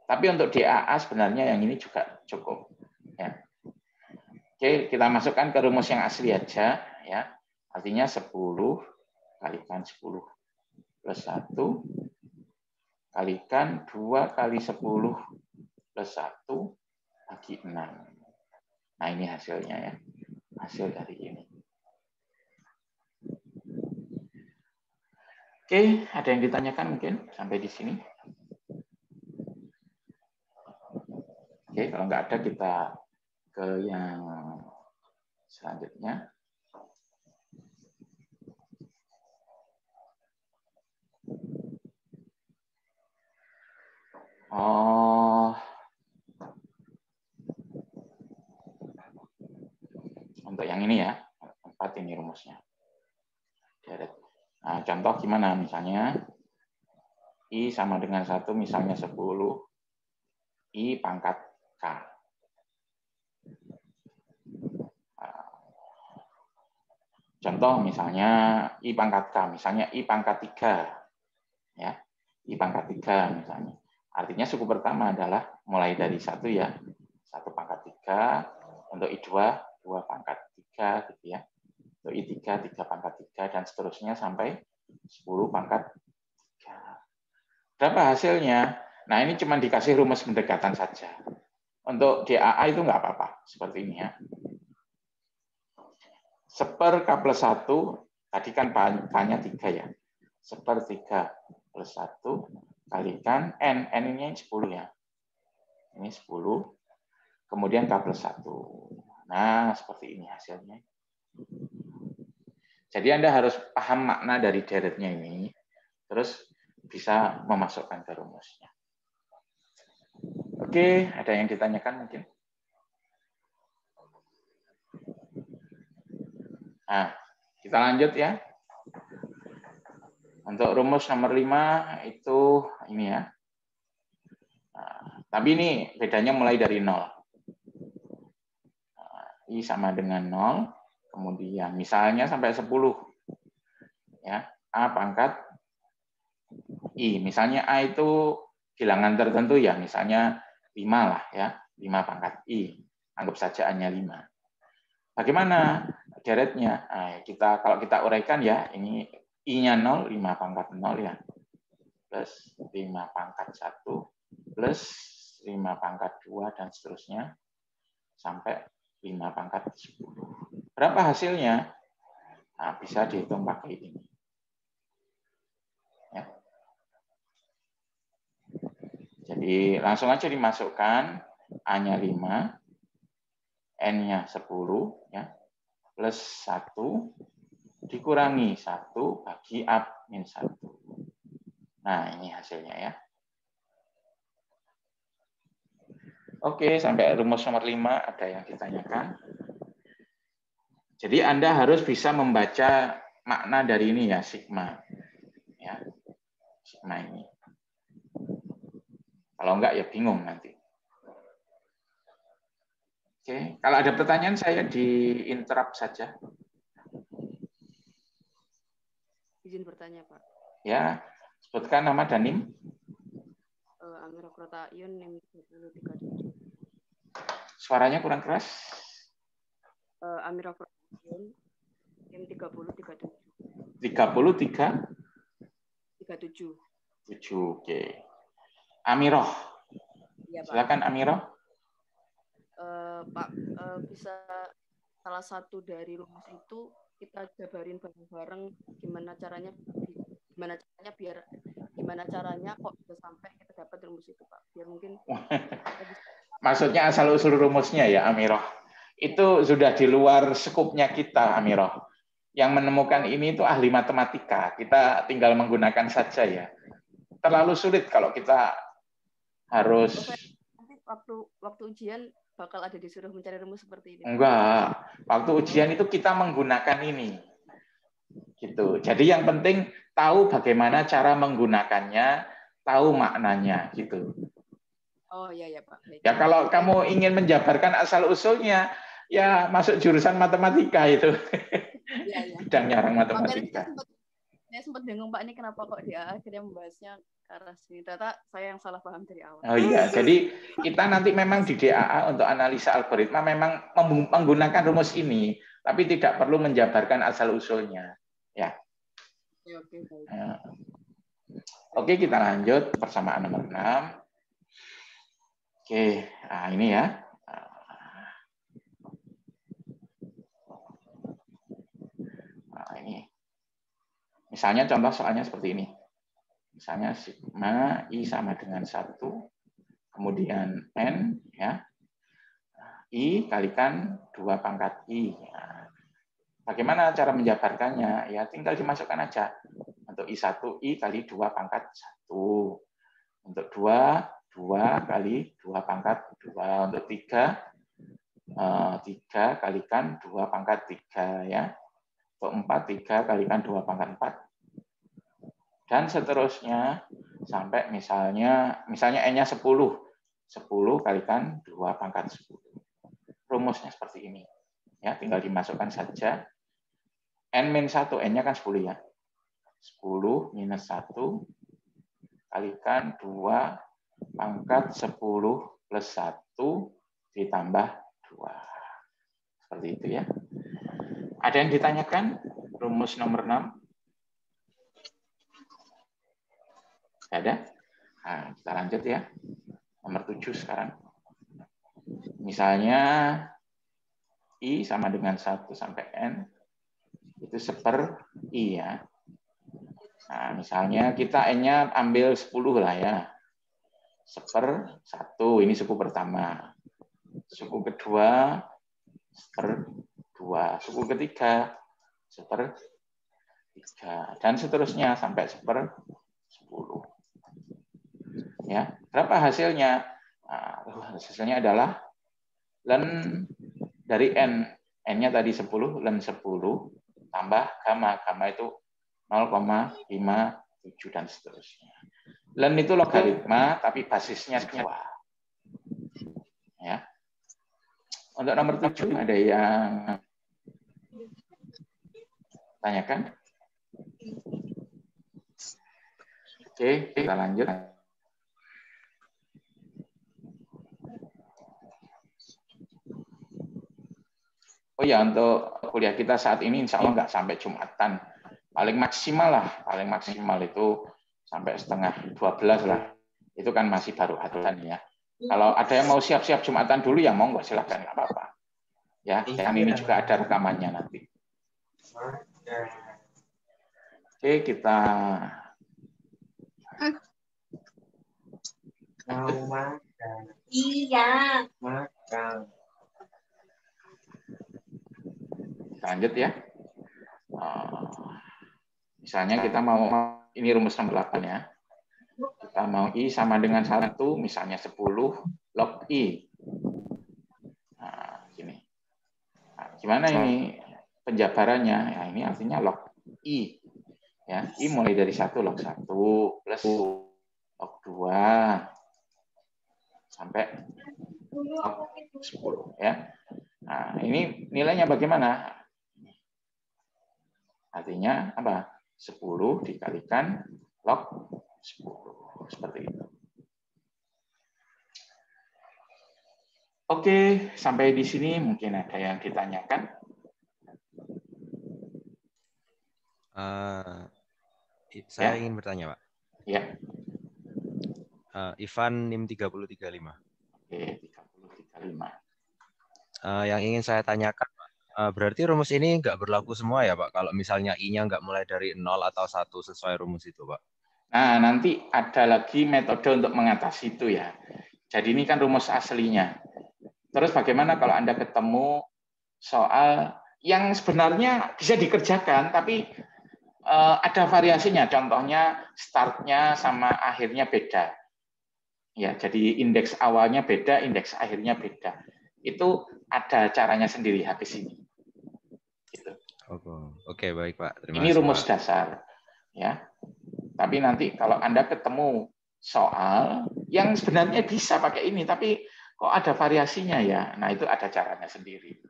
Tapi untuk DAA sebenarnya yang ini juga cukup. Ya. Oke, kita masukkan ke rumus yang asli aja. ya. Artinya 10 kalikan 10 plus 1 kalikan 2 kali 10 plus 1 bagi 6. Nah, ini hasilnya ya. Hasil dari ini. Oke, ada yang ditanyakan mungkin sampai di sini? Oke, kalau nggak ada kita ke yang selanjutnya. Oh, untuk yang ini ya, empat ini rumusnya. Nah, contoh gimana? Misalnya, I sama dengan satu, misalnya 10, I pangkat K. Nah, contoh misalnya I pangkat K, misalnya I pangkat 3. Ya, I pangkat 3 misalnya. Artinya suku pertama adalah mulai dari satu ya, satu pangkat tiga, untuk I2, dua pangkat tiga, gitu ya. Untuk I3, tiga pangkat tiga, dan seterusnya sampai 10 pangkat tiga. Berapa hasilnya? Nah, ini cuma dikasih rumus pendekatan saja. Untuk DAA itu nggak apa-apa, seperti ini ya. Seper K plus 1, tadi kan K-nya 3 ya. Seper 3 plus 1 kalikan N. N ini 10 ya. Ini 10. Kemudian K plus 1. Nah, seperti ini hasilnya. Jadi Anda harus paham makna dari deretnya ini. Terus bisa memasukkan ke rumusnya. Oke, ada yang ditanyakan mungkin? Nah, kita lanjut ya. Untuk rumus nomor 5 itu ini ya. Nah, tapi ini bedanya mulai dari 0. Nah, I sama dengan 0. Kemudian misalnya sampai 10. Ya, A pangkat I. Misalnya A itu bilangan tertentu ya, misalnya 5 lah ya. 5 pangkat I. Anggap saja A-nya 5. Bagaimana deretnya? Nah, kita kalau kita uraikan ya, ini I-nya 0, 5 pangkat 0 ya. Plus 5 pangkat 1, plus 5 pangkat 2, dan seterusnya. Sampai 5 pangkat 10. Berapa hasilnya? Nah, bisa dihitung pakai ini. Ya. Jadi langsung aja dimasukkan A-nya 5, N-nya 10, ya, plus 1, dikurangi 1 bagi A min 1. Nah, ini hasilnya ya. Oke, sampai rumus nomor 5 ada yang ditanyakan. Jadi Anda harus bisa membaca makna dari ini ya, sigma. Ya, sigma ini. Kalau enggak ya bingung nanti. Oke, kalau ada pertanyaan saya di interrupt saja. Izin bertanya, Pak. Ya, sebutkan nama dan NIM. Uh, Amira Krotayun, NIM 3037. Suaranya kurang keras. Uh, Amira Krotayun, NIM 3037. 33? 37. 7, oke. Amiroh. Ya, Pak. Silakan Amiroh. Uh, Pak, uh, bisa salah satu dari rumus itu kita jabarin bareng-bareng gimana caranya gimana caranya biar gimana caranya kok bisa sampai kita dapat rumus itu Pak. Biar mungkin Maksudnya asal usul rumusnya ya Amiroh. Itu sudah di luar skupnya kita Amiroh. Yang menemukan ini itu ahli matematika. Kita tinggal menggunakan saja ya. Terlalu sulit kalau kita harus waktu waktu ujian bakal ada disuruh mencari rumus seperti ini. Enggak. Waktu ujian itu kita menggunakan ini. Gitu. Jadi yang penting tahu bagaimana cara menggunakannya, tahu maknanya gitu. Oh iya ya Pak. Ya kalau kamu ingin menjabarkan asal usulnya, ya masuk jurusan matematika itu. Iya, iya. Bidang nyarang matematika. Saya sempat bingung Pak ini kenapa kok dia akhirnya membahasnya ke arah sini. Ternyata saya yang salah paham dari awal. Oh iya, jadi kita nanti memang di DAA untuk analisa algoritma memang menggunakan rumus ini, tapi tidak perlu menjabarkan asal usulnya. Ya. Oke, oke. Ya. Oke, kita lanjut persamaan nomor 6. Oke, nah ini ya. Nah, ini. Misalnya contoh soalnya seperti ini. Misalnya sigma i sama dengan satu, kemudian n ya. i kalikan dua pangkat i. Nah, bagaimana cara menjabarkannya? Ya tinggal dimasukkan aja. Untuk i1 i kali dua pangkat satu. Untuk dua 2 kali 2 pangkat 2 untuk 3 3 eh, kalikan 2 pangkat 3 ya. Untuk 4 3 kalikan 2 pangkat 4. Dan seterusnya sampai misalnya misalnya n-nya 10. 10 kalikan 2 pangkat 10. Rumusnya seperti ini. Ya, tinggal dimasukkan saja. N-1, N-nya kan 10 ya. 10 minus 1 kalikan 2 pangkat 10 plus 1 ditambah 2. Seperti itu ya. Ada yang ditanyakan? Rumus nomor 6? Ada? Nah, kita lanjut ya. Nomor 7 sekarang. Misalnya I sama dengan 1 sampai N itu seper I ya. Nah, misalnya kita N-nya ambil 10 lah ya seper satu ini suku pertama suku kedua seper dua suku ketiga seper tiga dan seterusnya sampai seper sepuluh ya berapa hasilnya nah, hasilnya adalah len dari n n-nya tadi 10 len 10 tambah gamma gamma itu 0,57 dan seterusnya Len itu logaritma, tapi basisnya dua. Ya. Untuk nomor tujuh ada yang tanyakan? Oke, kita lanjut. Oh ya, untuk kuliah kita saat ini insya Allah nggak sampai Jumatan. Paling maksimal lah, paling maksimal itu sampai setengah 12 lah. Itu kan masih baru aturan ya. Kalau ada yang mau siap-siap Jumatan dulu ya mau nggak silahkan nggak apa-apa. Ya, dan ini juga ada rekamannya nanti. Oke, kita mau makan. Iya. Makan. Lanjut ya. Oh, misalnya kita mau ini rumus nomor 8 ya. Kita mau I sama dengan 1, misalnya 10 log I. Nah, gini. Nah, gimana ini penjabarannya? Ya, ini artinya log I. Ya, I mulai dari 1 log 1 plus log 2 sampai log 10 ya. Nah, ini nilainya bagaimana? Artinya apa? 10 dikalikan log 10. Seperti itu. Oke, sampai di sini mungkin ada yang ditanyakan. Uh, saya ya. ingin bertanya, Pak. Ya. Uh, Ivan NIM 3035. Oke, 3035. Uh, yang ingin saya tanyakan, Uh, berarti rumus ini nggak berlaku semua ya Pak? Kalau misalnya I-nya nggak mulai dari 0 atau 1 sesuai rumus itu Pak? Nah, nanti ada lagi metode untuk mengatasi itu ya. Jadi ini kan rumus aslinya. Terus bagaimana kalau Anda ketemu soal yang sebenarnya bisa dikerjakan, tapi ada variasinya. Contohnya startnya sama akhirnya beda. Ya, jadi indeks awalnya beda, indeks akhirnya beda. Itu ada caranya sendiri habis ini. Gitu. Oke, Oke, baik Pak. Terima ini rumus Pak. dasar. Ya. Tapi nanti kalau Anda ketemu soal yang sebenarnya bisa pakai ini, tapi kok ada variasinya ya. Nah, itu ada caranya sendiri.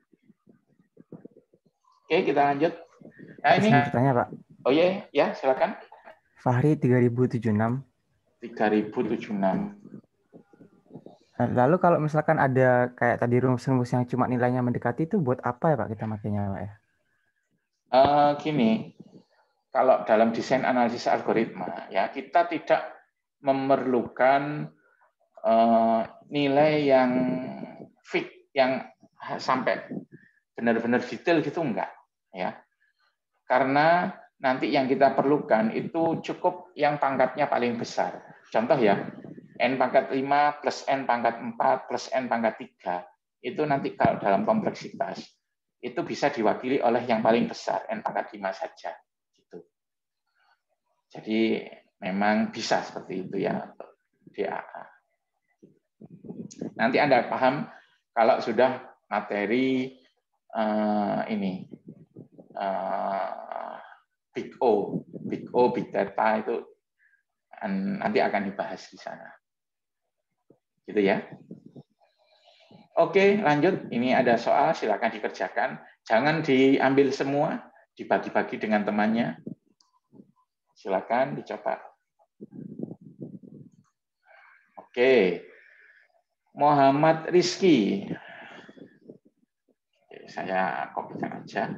Oke, kita lanjut. Nah, ini bertanya, Pak. Oh iya, ya, silakan. Fahri 3076. 3076. Nah, lalu kalau misalkan ada kayak tadi rumus-rumus yang cuma nilainya mendekati itu buat apa ya Pak kita makainya Pak ya? Uh, gini, kalau dalam desain analisis algoritma ya kita tidak memerlukan uh, nilai yang fit yang sampai benar-benar detail gitu enggak ya. Karena nanti yang kita perlukan itu cukup yang pangkatnya paling besar. Contoh ya, n pangkat 5 plus n pangkat 4 plus n pangkat 3 itu nanti kalau dalam kompleksitas itu bisa diwakili oleh yang paling besar n pangkat 5 saja gitu. Jadi memang bisa seperti itu ya DAA. Nanti Anda paham kalau sudah materi uh, ini uh, Big O, Big O, Big Data itu nanti akan dibahas di sana. Gitu ya. Oke, lanjut. Ini ada soal, silakan dikerjakan. Jangan diambil semua, dibagi-bagi dengan temannya. Silakan dicoba. Oke. Muhammad Rizki. saya kopikan aja.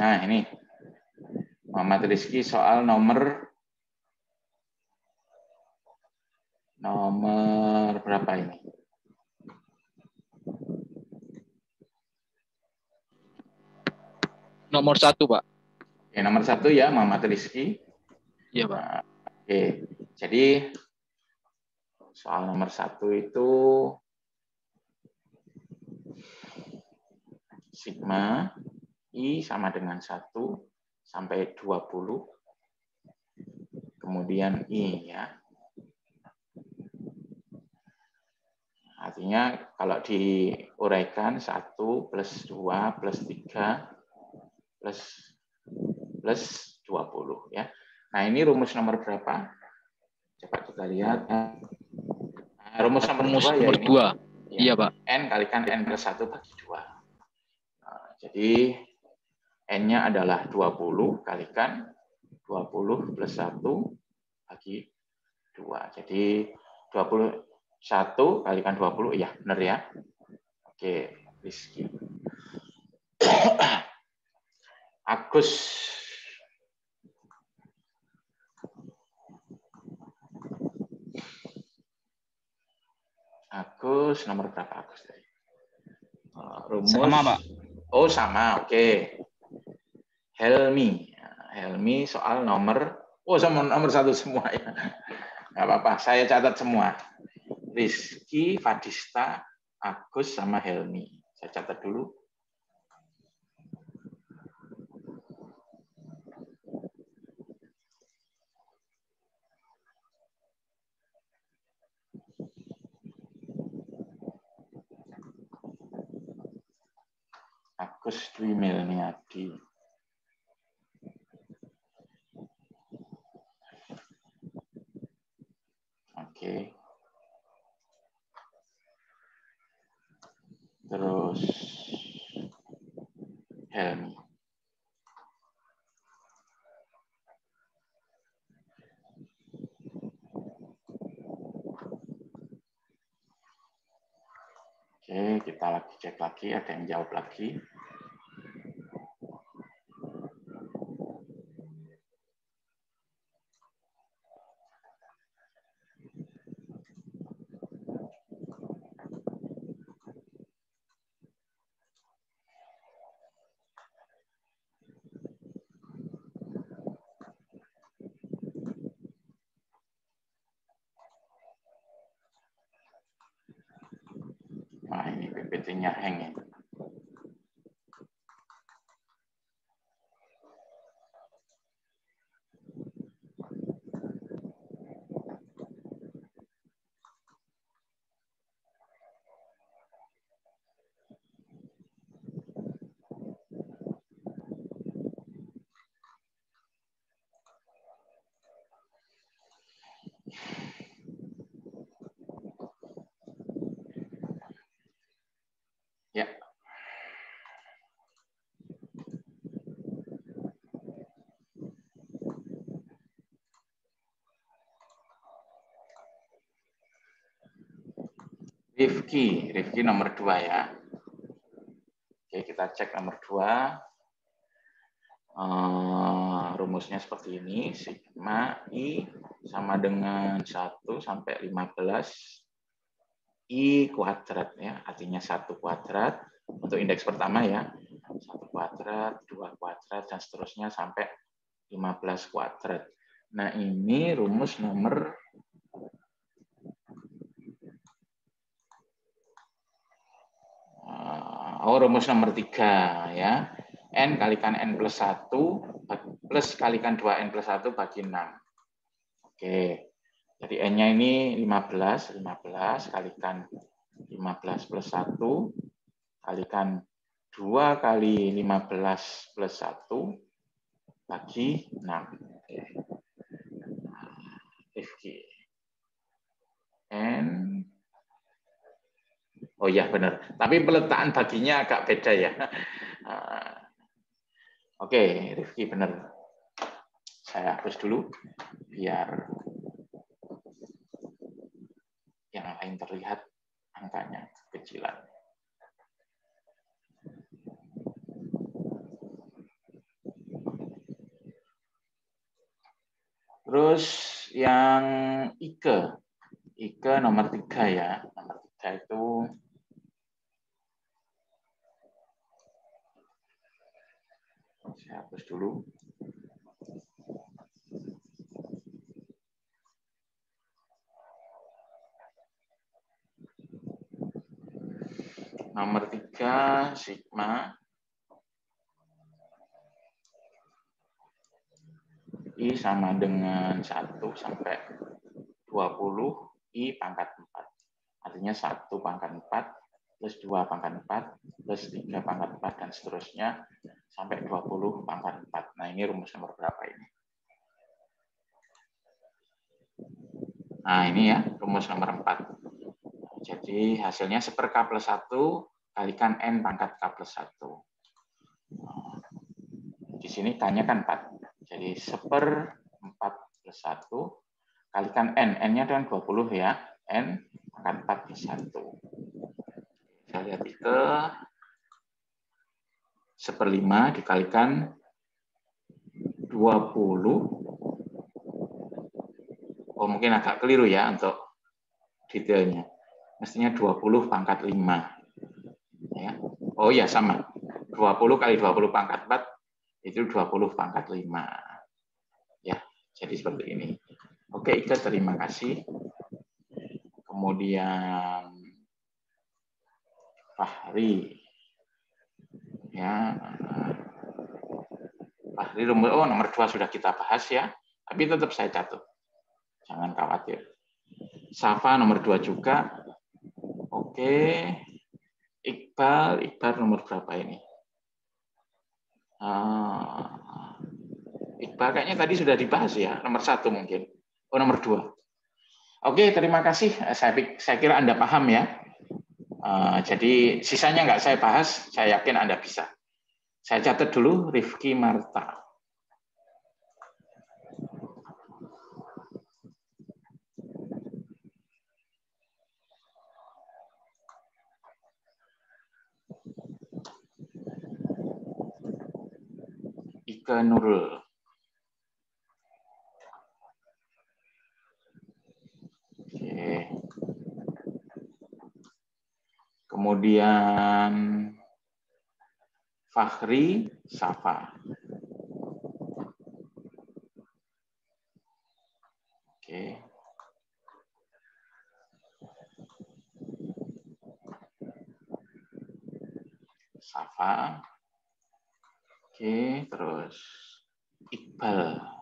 Nah, ini Muhammad Rizki soal nomor nomor berapa ini? Nomor satu, Pak. Oke, nomor satu ya, Muhammad Rizki. Iya, Pak. Nah, oke, jadi soal nomor satu itu sigma I sama dengan 1 sampai 20. Kemudian I ya. Artinya kalau diuraikan 1 plus 2 plus 3 plus plus 20 ya. Nah, ini rumus nomor berapa? Coba kita lihat. Nah, rumus nomor rumus 2 nomor ya. 2. Iya, Pak. N kalikan N plus 1 bagi 2. Nah, jadi N-nya adalah 20 kalikan 20 plus 1 bagi 2. Jadi 21 kalikan 20, ya benar ya. Oke, Rizky. Agus. Agus, nomor berapa Agus? Rumus. Sama, Pak. Oh, sama. Oke. Helmi. Helmi soal nomor, oh sama nomor satu semua ya. Nggak apa-apa, saya catat semua. Rizky, Fadista, Agus, sama Helmi. Saya catat dulu. Agus Dwi Milniadi. okay. terus helm Oke, kita lagi cek lagi, ada yang jawab lagi. Rifki, Rifki nomor dua ya. Oke, kita cek nomor dua. Uh, rumusnya seperti ini, sigma I sama dengan 1 sampai 15 I kuadrat ya, artinya satu kuadrat untuk indeks pertama ya, satu kuadrat, dua kuadrat, dan seterusnya sampai 15 kuadrat. Nah ini rumus nomor Oh, rumus nomor tiga ya. N kalikan N plus 1 plus kalikan 2N plus 1 bagi 6. Oke. Jadi N-nya ini 15. 15 kalikan 15 plus 1 kalikan 2 kali 15 plus 1 bagi 6. Oke. Nah, N Oh iya benar. Tapi peletakan baginya agak beda ya. Oke, Rifki benar. Saya hapus dulu biar yang lain terlihat angkanya kecilan. Terus yang Ike, Ike nomor tiga ya, nomor tiga itu Saya hapus dulu. Nomor tiga, sigma. I sama dengan 1 sampai 20, I pangkat 4. Artinya 1 pangkat 4 plus 2 pangkat 4 plus 3 pangkat 4 dan seterusnya sampai 20 pangkat 4. Nah, ini rumus nomor berapa ini? Nah, ini ya, rumus nomor 4. Jadi hasilnya 1 per K plus 1 kalikan N pangkat K plus 1. Di sini K-nya kan 4. Jadi 1 per 4 plus 1 kalikan N. N-nya dengan 20 ya. N pangkat 4 plus 1. Saya lihat itu seperlima dikalikan 20. Oh, mungkin agak keliru ya untuk detailnya. Mestinya 20 pangkat 5. Ya. Oh ya, sama. 20 kali 20 pangkat 4 itu 20 pangkat 5. Ya, jadi seperti ini. Oke, Ika terima kasih. Kemudian Fahri Ya. Ahli rumus oh nomor dua sudah kita bahas ya, tapi tetap saya catat. Jangan khawatir. Safa nomor dua juga. Oke. Iqbal, Iqbal nomor berapa ini? Uh, Iqbal kayaknya tadi sudah dibahas ya, nomor satu mungkin. Oh nomor dua. Oke, terima kasih. Saya, saya kira Anda paham ya Eh, jadi sisanya nggak saya bahas, saya yakin Anda bisa. Saya catat dulu Rifki Marta. Ika Nurul. Kemudian Fahri Safa. Oke. Safa. Oke, terus Iqbal.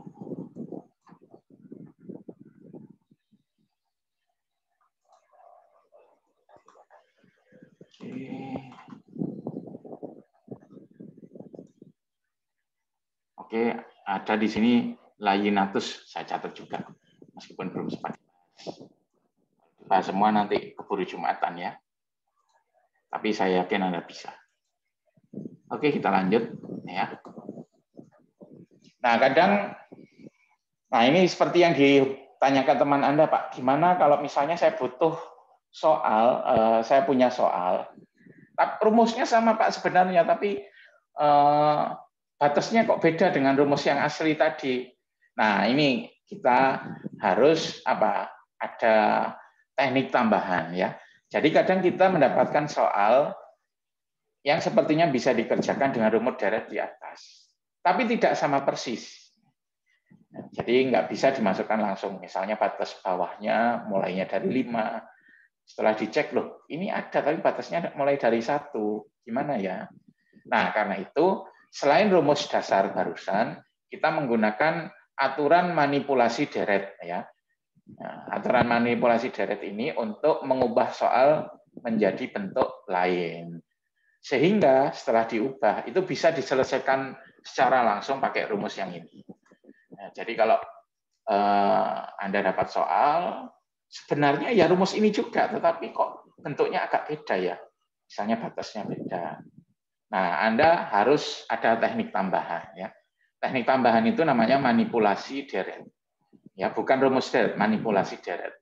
Oke, ada di sini layinatus saya catat juga, meskipun belum sempat. Nah, semua nanti keburu Jumatan ya. Tapi saya yakin Anda bisa. Oke, kita lanjut ya. Nah, kadang nah ini seperti yang ditanyakan teman Anda, Pak. Gimana kalau misalnya saya butuh soal, uh, saya punya soal, rumusnya sama Pak sebenarnya, tapi uh, batasnya kok beda dengan rumus yang asli tadi. Nah, ini kita harus apa? Ada teknik tambahan ya. Jadi kadang kita mendapatkan soal yang sepertinya bisa dikerjakan dengan rumus deret di atas, tapi tidak sama persis. Jadi nggak bisa dimasukkan langsung. Misalnya batas bawahnya mulainya dari 5. Setelah dicek, loh ini ada, tapi batasnya mulai dari satu. Gimana ya? Nah, karena itu selain rumus dasar barusan, kita menggunakan aturan manipulasi deret ya. Nah, aturan manipulasi deret ini untuk mengubah soal menjadi bentuk lain. Sehingga setelah diubah itu bisa diselesaikan secara langsung pakai rumus yang ini. Nah, jadi kalau eh, Anda dapat soal, sebenarnya ya rumus ini juga, tetapi kok bentuknya agak beda ya. Misalnya batasnya beda. Nah, Anda harus ada teknik tambahan ya. Teknik tambahan itu namanya manipulasi deret. Ya, bukan rumus deret, manipulasi deret.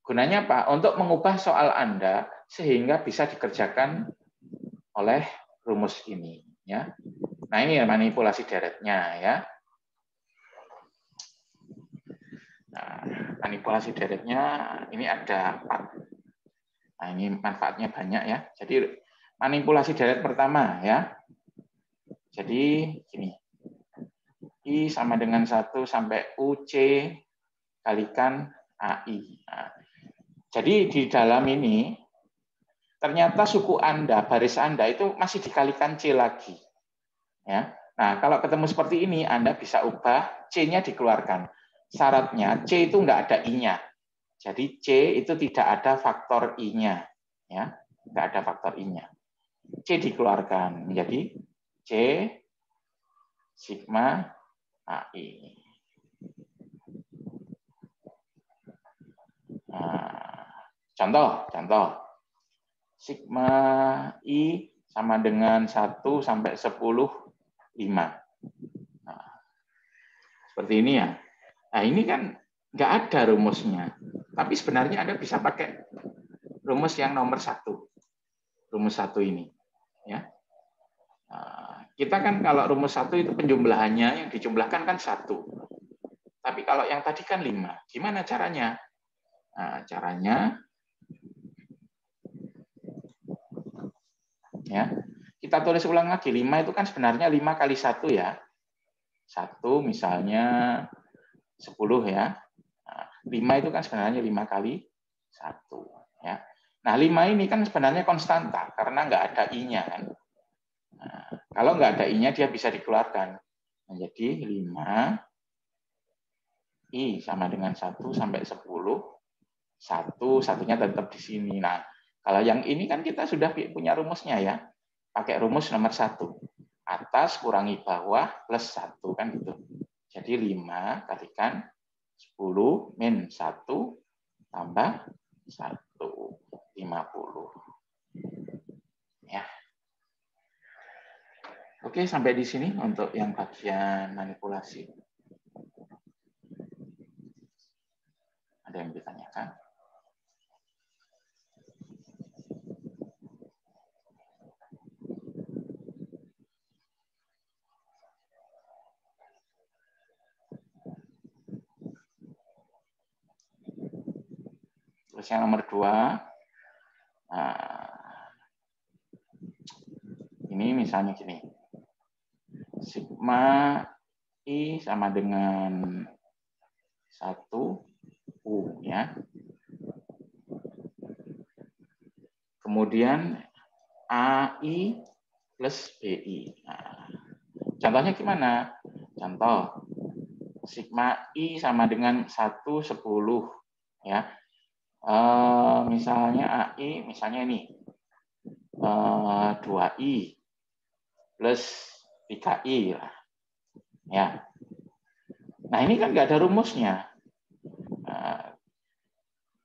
Gunanya apa? Untuk mengubah soal Anda sehingga bisa dikerjakan oleh rumus ini ya. Nah, ini manipulasi deretnya ya. Nah, manipulasi deretnya ini ada empat. Nah, ini manfaatnya banyak ya. Jadi manipulasi deret pertama ya. Jadi gini. I sama dengan 1 sampai UC kalikan AI. Nah, jadi di dalam ini ternyata suku Anda, baris Anda itu masih dikalikan C lagi. Ya. Nah, kalau ketemu seperti ini Anda bisa ubah C-nya dikeluarkan. Syaratnya C itu enggak ada I-nya. Jadi C itu tidak ada faktor I-nya. Ya, enggak ada faktor I-nya. C dikeluarkan menjadi C sigma AI. Nah, contoh, contoh. Sigma I sama dengan 1 sampai 10, 5. Nah, seperti ini ya. Nah, ini kan nggak ada rumusnya. Tapi sebenarnya Anda bisa pakai rumus yang nomor satu. Rumus satu ini ya. Nah, kita kan kalau rumus satu itu penjumlahannya yang dijumlahkan kan satu. Tapi kalau yang tadi kan lima. Gimana caranya? Nah, caranya ya kita tulis ulang lagi. Lima itu kan sebenarnya lima kali satu ya. Satu misalnya sepuluh ya. Nah, lima itu kan sebenarnya lima kali satu ya. Nah, lima ini kan sebenarnya konstanta karena nggak ada i-nya kan. Nah, kalau nggak ada i-nya dia bisa dikeluarkan menjadi 5 i sama dengan 1 sampai 10. Satu, satunya tetap di sini. Nah, kalau yang ini kan kita sudah punya rumusnya ya. Pakai rumus nomor satu. Atas kurangi bawah plus satu kan gitu. Jadi 5 kalikan 10 min 1 tambah 1. 50. Ya. Oke, sampai di sini untuk yang bagian manipulasi. Ada yang ditanyakan? Terusnya nomor dua. Nah, ini misalnya gini. Sigma I sama dengan satu U ya. Kemudian AI plus BI. Nah, contohnya gimana? Contoh, sigma I sama dengan 1, 10. Ya. E, misalnya AI, misalnya ini, e, eh, 2I plus 3I. Lah. Ya. Nah, ini kan nggak ada rumusnya. Nah,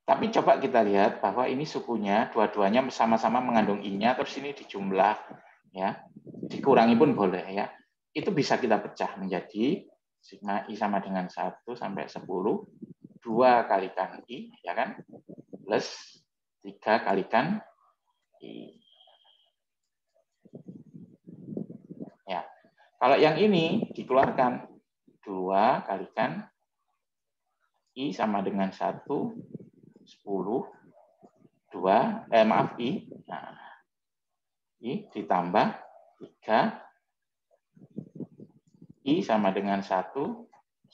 tapi coba kita lihat bahwa ini sukunya dua-duanya sama-sama mengandung i-nya terus ini dijumlah ya. Dikurangi pun boleh ya itu bisa kita pecah menjadi sigma i sama dengan 1 sampai 10, 2 kalikan i, ya kan? Plus 3 kalikan i. Ya. Kalau yang ini dikeluarkan 2 kalikan i sama dengan 1, 10, 2, eh maaf i, nah, i ditambah 3 I sama dengan 1,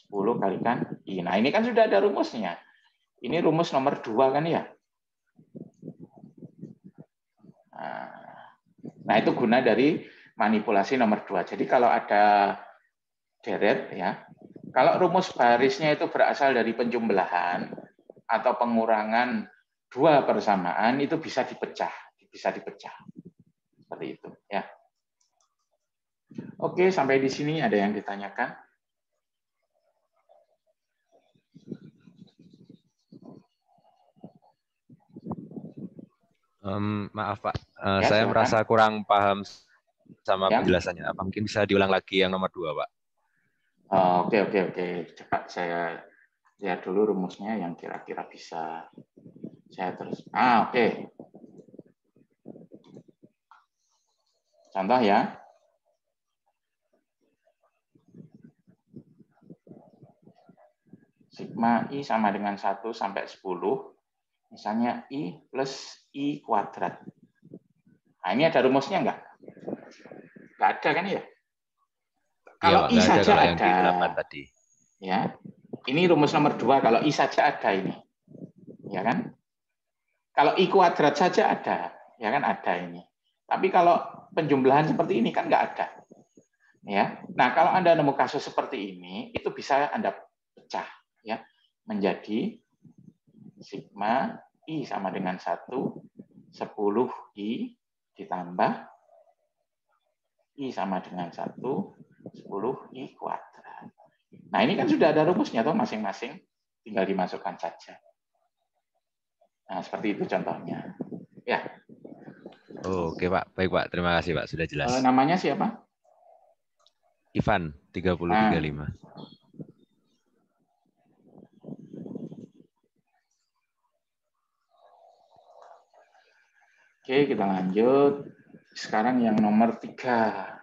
10 kalikan I. Nah, ini kan sudah ada rumusnya. Ini rumus nomor 2 kan ya? Nah, itu guna dari manipulasi nomor 2. Jadi kalau ada deret ya, kalau rumus barisnya itu berasal dari penjumlahan atau pengurangan dua persamaan itu bisa dipecah, bisa dipecah. Seperti itu ya. Oke, sampai di sini ada yang ditanyakan? Um, maaf Pak, uh, ya, saya silakan. merasa kurang paham sama ya. penjelasannya. Apa mungkin bisa diulang lagi yang nomor dua, Pak? Oh, oke, oke, oke. Cepat saya lihat dulu rumusnya yang kira-kira bisa saya terus. Ah, oke. Contoh ya. sigma I sama dengan 1 sampai 10, misalnya I plus I kuadrat. Nah, ini ada rumusnya enggak? Enggak ada kan ya? Kalau ya, I saja ada. ada. tadi. Ya. Ini rumus nomor dua kalau I saja ada ini. Ya kan? Kalau I kuadrat saja ada. Ya kan ada ini. Tapi kalau penjumlahan seperti ini kan enggak ada. Ya. Nah, kalau Anda nemu kasus seperti ini, itu bisa Anda pecah ya menjadi sigma i sama dengan 1 10 i ditambah i sama dengan 1 10 i kuadrat. Nah, ini kan sudah ada rumusnya tuh masing-masing tinggal dimasukkan saja. Nah, seperti itu contohnya. Ya. Oh, oke, Pak. Baik, Pak. Terima kasih, Pak. Sudah jelas. Uh, namanya siapa? Ivan, 3035. Nah, Oke, kita lanjut. Sekarang yang nomor tiga.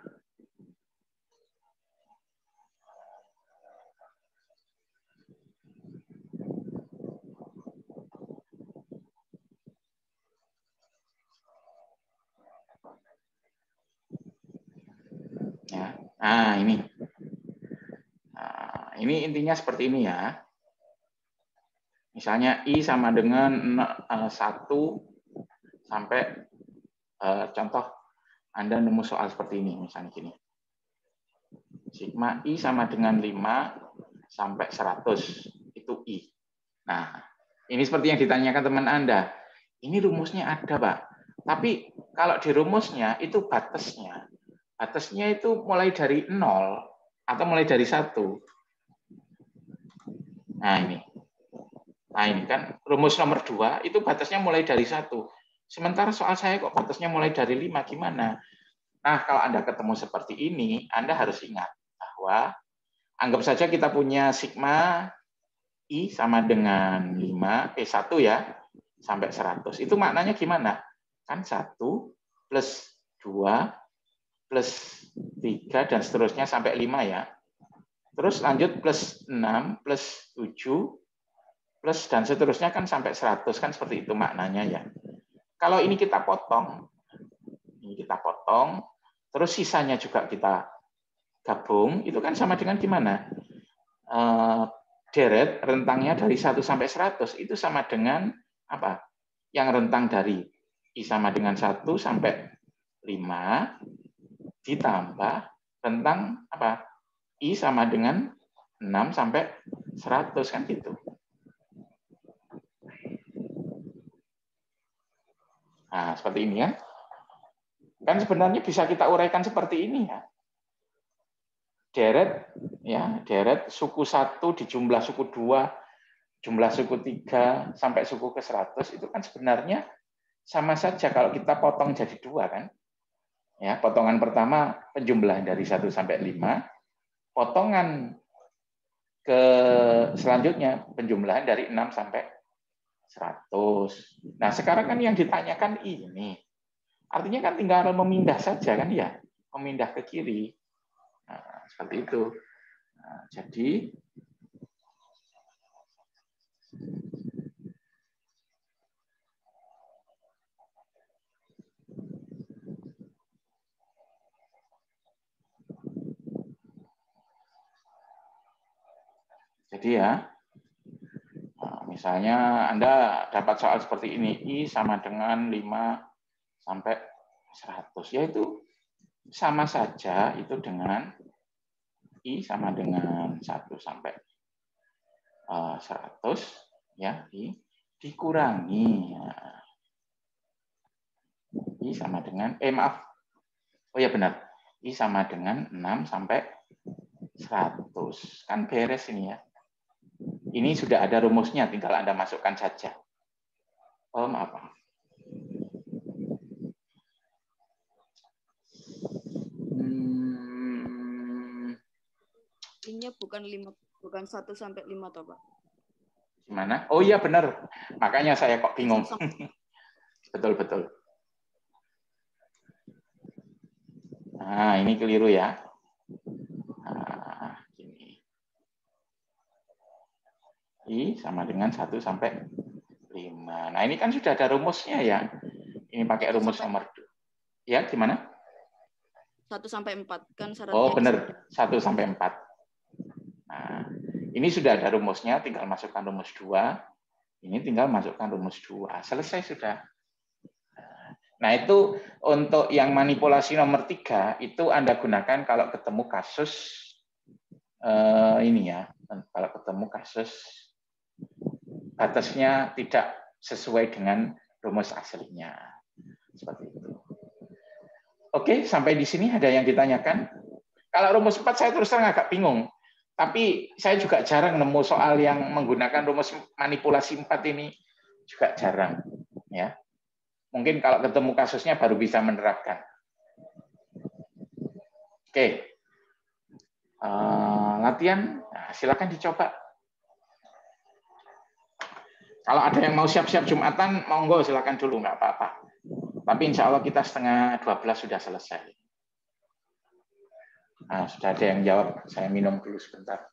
Ya, nah ini. Nah, ini intinya seperti ini ya. Misalnya I sama dengan eh, satu sampai uh, contoh Anda nemu soal seperti ini, misalnya gini. Sigma I sama dengan 5 sampai 100, itu I. Nah, ini seperti yang ditanyakan teman Anda. Ini rumusnya ada, Pak. Tapi kalau di rumusnya itu batasnya. Batasnya itu mulai dari 0 atau mulai dari 1. Nah, ini. Nah, ini kan rumus nomor 2 itu batasnya mulai dari 1. Sementara soal saya kok batasnya mulai dari 5, gimana? Nah, kalau Anda ketemu seperti ini, Anda harus ingat bahwa anggap saja kita punya sigma I sama dengan 5, P1 ya, sampai 100. Itu maknanya gimana? Kan 1 plus 2 plus 3 dan seterusnya sampai 5 ya. Terus lanjut plus 6 plus 7 plus dan seterusnya kan sampai 100 kan seperti itu maknanya ya. Kalau ini kita potong, ini kita potong, terus sisanya juga kita gabung, itu kan sama dengan gimana? Uh, deret rentangnya dari 1 sampai 100 itu sama dengan apa? Yang rentang dari I sama dengan 1 sampai 5 ditambah rentang apa? I sama dengan 6 sampai 100 kan gitu. Nah, seperti ini ya. Kan sebenarnya bisa kita uraikan seperti ini ya. Deret ya, deret suku satu di jumlah suku dua, jumlah suku tiga sampai suku ke 100 itu kan sebenarnya sama saja kalau kita potong jadi dua kan. Ya, potongan pertama penjumlahan dari 1 sampai 5, potongan ke selanjutnya penjumlahan dari 6 sampai 100. Nah, sekarang kan yang ditanyakan ini. Artinya kan tinggal memindah saja kan ya, memindah ke kiri. Nah, seperti itu. Nah, jadi Jadi ya, Misalnya Anda dapat soal seperti ini, I sama dengan 5 sampai 100. Yaitu sama saja itu dengan I sama dengan 1 sampai 100 eh, ya I dikurangi ya. I sama dengan eh maaf. Oh ya benar. I sama dengan 6 sampai 100. Kan beres ini ya. Ini sudah ada rumusnya, tinggal Anda masukkan saja. Oh, maaf. Hmm. Ini bukan lima, bukan satu sampai lima toh, Pak? Gimana? Oh iya benar. Makanya saya kok bingung. betul betul. Nah, ini keliru ya. I sama dengan 1 sampai 5. Nah, ini kan sudah ada rumusnya ya. Ini pakai rumus nomor 2. Ya, gimana? 1 sampai 4 kan syaratnya. Oh, benar. 1 sampai 4. Nah, ini sudah ada rumusnya, tinggal masukkan rumus 2. Ini tinggal masukkan rumus 2. Selesai sudah. Nah, itu untuk yang manipulasi nomor 3, itu Anda gunakan kalau ketemu kasus eh, ini ya. Kalau ketemu kasus batasnya tidak sesuai dengan rumus aslinya. Seperti itu. Oke, sampai di sini ada yang ditanyakan? Kalau rumus 4 saya terus terang agak bingung. Tapi saya juga jarang nemu soal yang menggunakan rumus manipulasi 4 ini juga jarang. ya. Mungkin kalau ketemu kasusnya baru bisa menerapkan. Oke. Uh, latihan, nah, silakan dicoba kalau ada yang mau siap-siap Jumatan, monggo silakan dulu, nggak apa-apa. Tapi insya Allah kita setengah 12 sudah selesai. Nah, sudah ada yang jawab, saya minum dulu sebentar.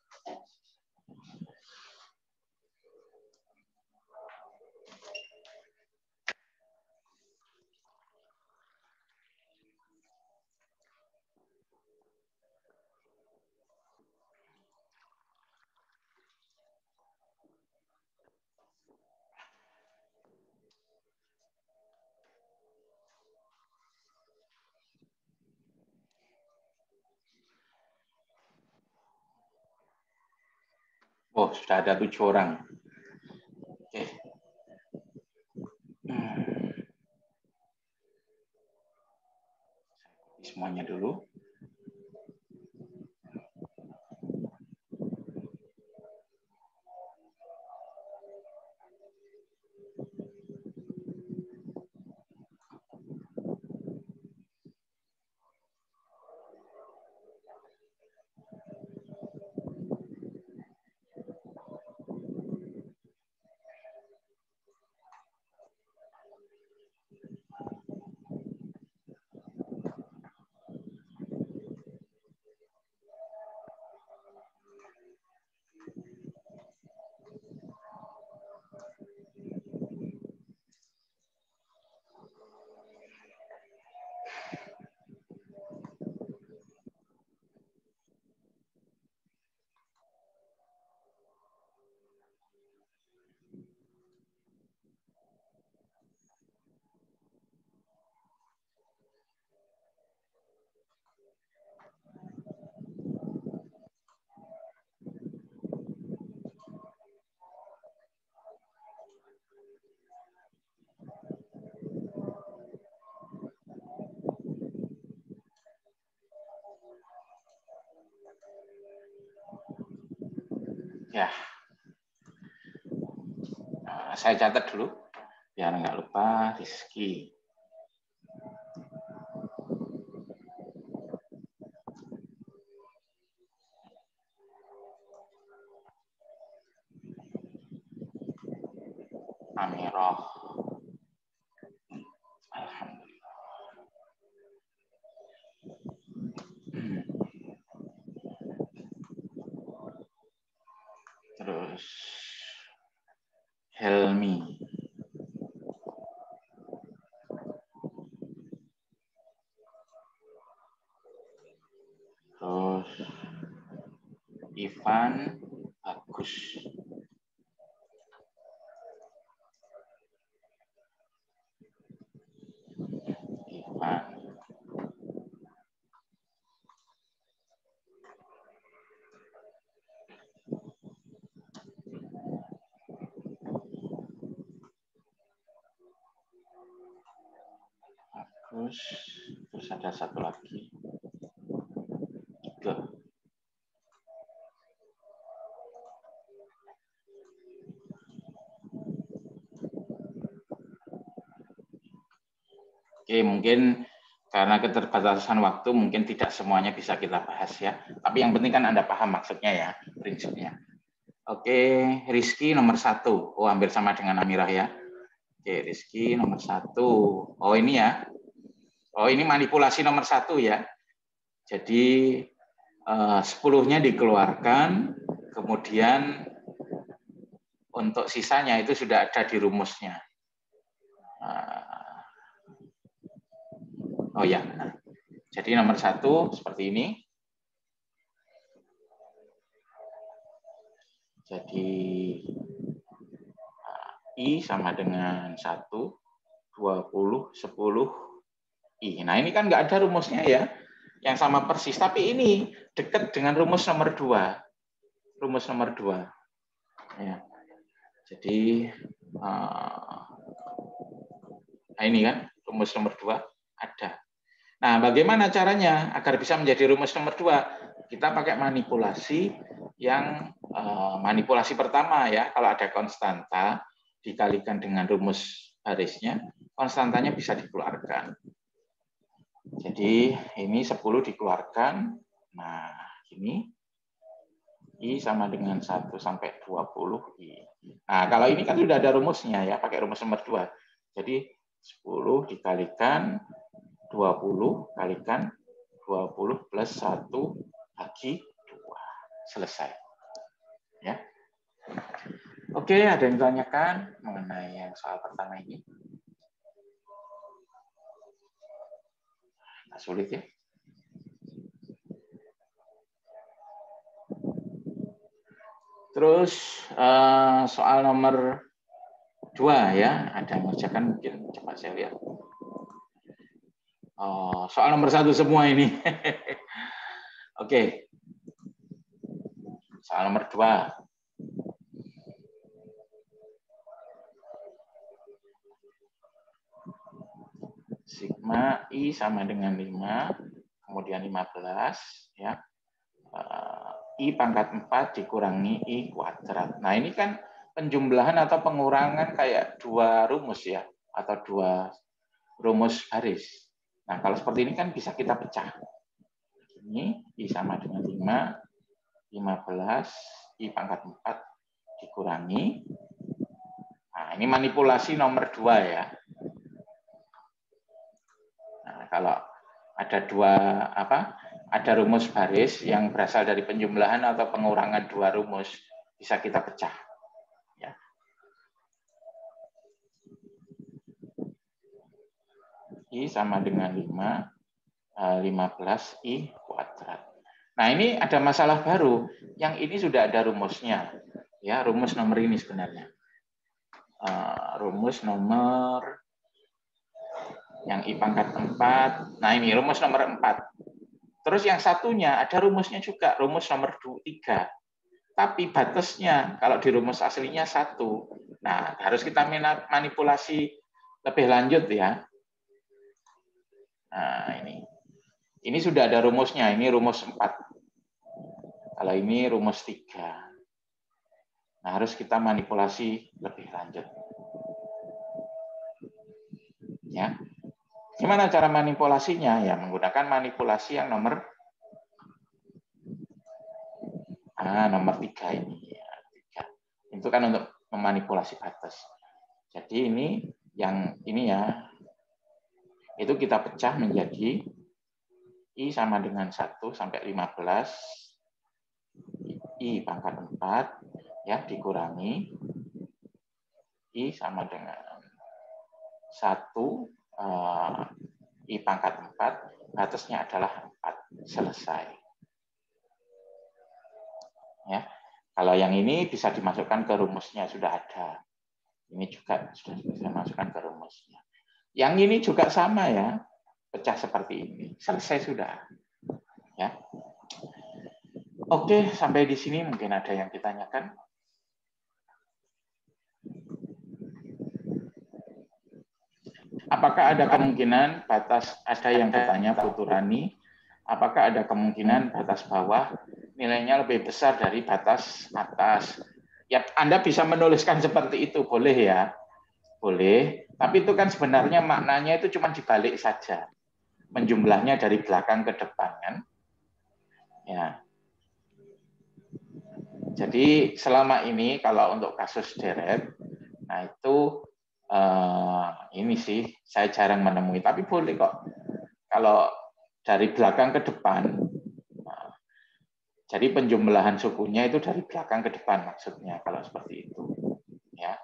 Oh, sudah ada tujuh orang. Oke. Hmm. Semuanya dulu. Ya. Nah, saya catat dulu biar nggak lupa Rizky. Alhamdulillah. Terus Helmi. Terus Ivan Bagus. Ivan. Bagus. Terus ada satu lagi. Tiga. Oke, mungkin karena keterbatasan waktu mungkin tidak semuanya bisa kita bahas ya. Tapi yang penting kan Anda paham maksudnya ya, prinsipnya. Oke, Rizky nomor satu. Oh, hampir sama dengan Amirah ya. Oke, Rizky nomor satu. Oh, ini ya. Oh, ini manipulasi nomor satu ya. Jadi, eh, sepuluhnya dikeluarkan, kemudian untuk sisanya itu sudah ada di rumusnya. Nah, Oh ya. Jadi nomor satu seperti ini. Jadi I sama dengan 1, 20, 10, I. Nah ini kan nggak ada rumusnya ya, yang sama persis. Tapi ini dekat dengan rumus nomor 2. Rumus nomor 2. Ya. Jadi, uh, nah ini kan rumus nomor 2 ada. Nah, bagaimana caranya agar bisa menjadi rumus nomor dua? Kita pakai manipulasi yang eh, manipulasi pertama ya. Kalau ada konstanta dikalikan dengan rumus barisnya, konstantanya bisa dikeluarkan. Jadi ini 10 dikeluarkan. Nah, ini I sama dengan 1 sampai 20 I. Nah, kalau ini kan sudah ada rumusnya ya, pakai rumus nomor 2. Jadi 10 dikalikan 20 kalikan 20 plus 1 bagi 2. Selesai. Ya. Oke, ada yang ditanyakan mengenai yang soal pertama ini? Nah, sulit ya. Terus eh, soal nomor dua ya, ada yang mengerjakan mungkin coba saya lihat. Oh, soal nomor satu semua ini. Oke. Soal nomor dua. Sigma I sama dengan 5, kemudian 15, ya. Eh, I pangkat 4 dikurangi I kuadrat. Nah, ini kan penjumlahan atau pengurangan kayak dua rumus ya, atau dua rumus baris. Nah, kalau seperti ini kan bisa kita pecah. Ini I sama dengan 5, 15, I pangkat 4 dikurangi. Nah, ini manipulasi nomor 2 ya. Kalau ada dua apa? Ada rumus baris yang berasal dari penjumlahan atau pengurangan dua rumus bisa kita pecah. I sama dengan 5, 15 eh, I kuadrat. Nah ini ada masalah baru. Yang ini sudah ada rumusnya. Ya, rumus nomor ini sebenarnya. Eh, rumus nomor yang I pangkat 4. Nah ini rumus nomor 4. Terus yang satunya ada rumusnya juga, rumus nomor 3. Tapi batasnya kalau di rumus aslinya satu. Nah harus kita manipulasi lebih lanjut ya. Nah, ini. Ini sudah ada rumusnya, ini rumus 4. Kalau ini rumus 3. Nah, harus kita manipulasi lebih lanjut. Ya. Gimana cara manipulasinya? Ya, menggunakan manipulasi yang nomor ah, nomor tiga ini. Ya, tiga. Itu kan untuk memanipulasi batas. Jadi ini yang ini ya, itu kita pecah menjadi I sama dengan 1 sampai 15, I pangkat 4, ya dikurangi I sama dengan 1, uh, I pangkat 4, batasnya adalah 4, selesai. Ya, kalau yang ini bisa dimasukkan ke rumusnya, sudah ada. Ini juga sudah bisa dimasukkan ke rumusnya. Yang ini juga sama ya, pecah seperti ini. Selesai sudah. Ya. Oke, sampai di sini mungkin ada yang ditanyakan. Apakah ada kemungkinan batas ada yang bertanya Puturani, apakah ada kemungkinan batas bawah nilainya lebih besar dari batas atas? Ya, Anda bisa menuliskan seperti itu, boleh ya. Boleh, tapi itu kan sebenarnya maknanya itu cuma dibalik saja menjumlahnya dari belakang ke depan kan. Ya. Jadi selama ini kalau untuk kasus deret, nah itu eh, ini sih saya jarang menemui, tapi boleh kok. Kalau dari belakang ke depan, nah, jadi penjumlahan sukunya itu dari belakang ke depan maksudnya kalau seperti itu. Ya,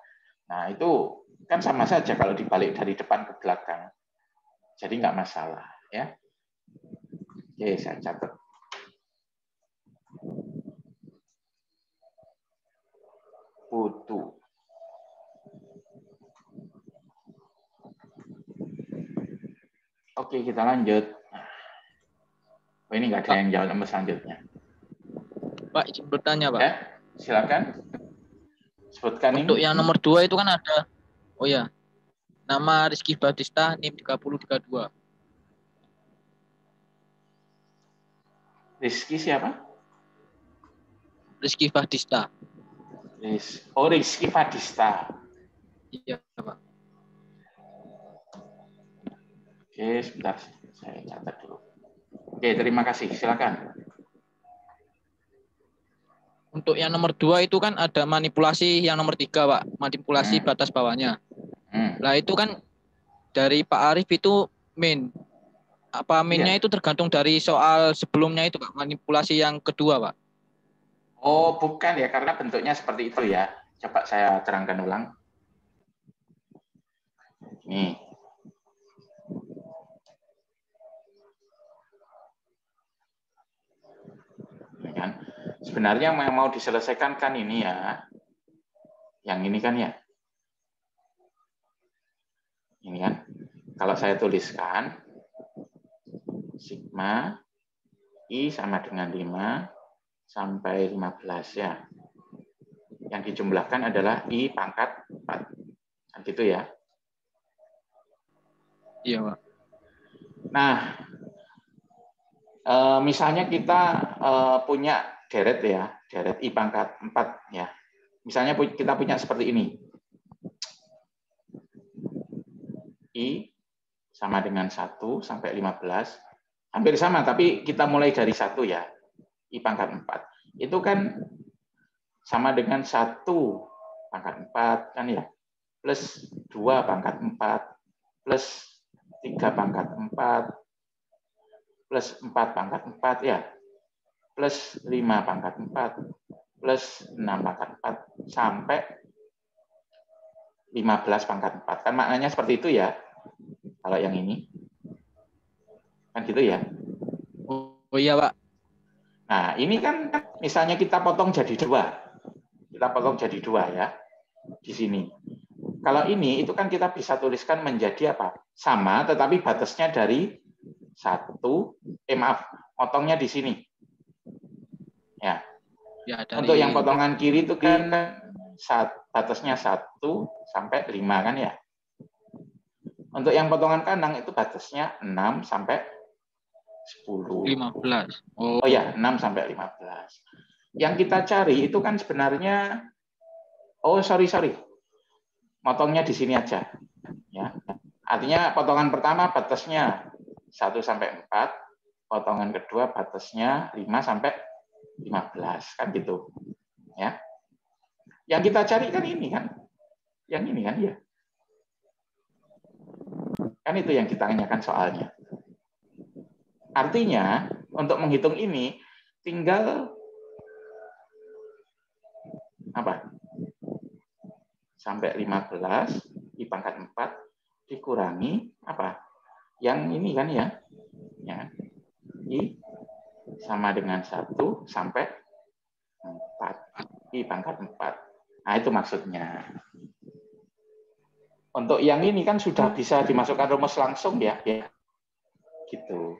nah itu kan sama saja kalau dibalik dari depan ke belakang. Jadi nggak masalah ya. Oke, saya catat. Putu. Oke, kita lanjut. Oh, ini nggak ada yang jawab nomor selanjutnya. Pak, izin bertanya, Pak. Ya, silakan. Sebutkan Untuk ini. yang nomor dua itu kan ada, oh ya, nama Rizky Batista, NIM 3032. Rizky siapa? Rizky Fadista. Riz, oh Rizky Fadista. Iya, Pak. Oke, sebentar. Saya catat dulu. Oke, terima kasih. Silakan. Untuk yang nomor dua itu kan ada manipulasi yang nomor tiga, Pak. Manipulasi hmm. batas bawahnya. Hmm. Nah, itu kan dari Pak Arif itu min apa minnya ya. itu tergantung dari soal sebelumnya itu Pak, manipulasi yang kedua Pak. Oh, bukan ya, karena bentuknya seperti itu ya. Coba saya terangkan ulang. Nih. Ini kan. Sebenarnya yang mau diselesaikan kan ini ya. Yang ini kan ya. Ini kan. Kalau saya tuliskan, sigma I sama dengan 5 sampai 15 ya. Yang dijumlahkan adalah I pangkat 4. Kan gitu ya. Iya, Pak. Nah, eh, misalnya kita eh, punya deret ya, deret I pangkat 4 ya. Misalnya kita punya seperti ini. I sama dengan 1 sampai 15 hampir sama, tapi kita mulai dari satu ya, I pangkat 4. Itu kan sama dengan satu pangkat 4 kan ya, plus 2 pangkat 4, plus 3 pangkat 4, plus 4 pangkat 4 ya, plus 5 pangkat 4, plus 6 pangkat 4, sampai 15 pangkat 4. Kan maknanya seperti itu ya, kalau yang ini. Kan gitu ya? Oh, oh iya, Pak. Nah, ini kan misalnya kita potong jadi dua. Kita potong jadi dua ya. Di sini. Kalau ini, itu kan kita bisa tuliskan menjadi apa? Sama, tetapi batasnya dari satu, eh maaf, potongnya di sini. Ya. ya dari... Untuk yang potongan kiri itu kan saat batasnya satu sampai lima kan ya. Untuk yang potongan kanan itu batasnya 6 sampai 10. 15. Oh, oh ya, 6 sampai 15. Yang kita cari itu kan sebenarnya Oh, sorry, sorry. Motongnya di sini aja. Ya. Artinya potongan pertama batasnya 1 sampai 4, potongan kedua batasnya 5 sampai 15 kan gitu. Ya. Yang kita cari kan ini kan. Yang ini kan ya. Kan itu yang kita tanyakan soalnya. Artinya untuk menghitung ini tinggal apa? Sampai 15 di pangkat 4 dikurangi apa? Yang ini kan ya. Ya. I sama dengan 1 sampai 4. I pangkat 4. Nah, itu maksudnya. Untuk yang ini kan sudah bisa dimasukkan rumus langsung ya, ya. Gitu.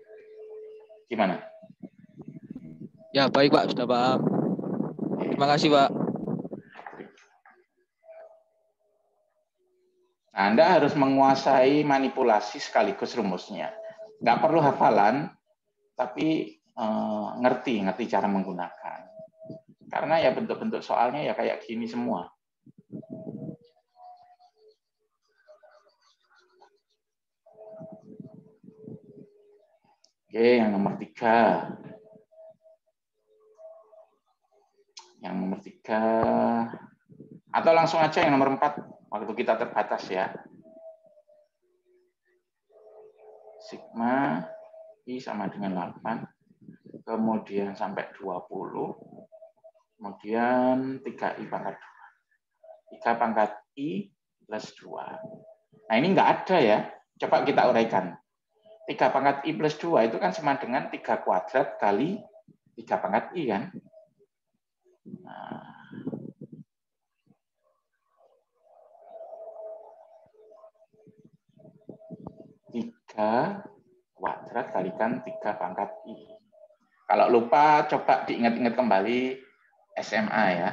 Gimana? Ya, baik Pak, sudah paham. Terima kasih, Pak. Anda harus menguasai manipulasi sekaligus rumusnya. Nggak perlu hafalan, tapi eh, ngerti, ngerti cara menggunakan. Karena ya bentuk-bentuk soalnya ya kayak gini semua. Oke, yang nomor tiga. Yang nomor tiga. Atau langsung aja yang nomor empat. Waktu kita terbatas ya. Sigma I sama dengan 8. Kemudian sampai 20. Kemudian 3I pangkat 2. 3 pangkat I plus 2. Nah ini enggak ada ya. Coba kita uraikan. 3 pangkat I plus 2 itu kan sama dengan 3 kuadrat kali 3 pangkat I kan. Nah, tiga kuadrat kalikan tiga pangkat i. Kalau lupa coba diingat-ingat kembali SMA ya.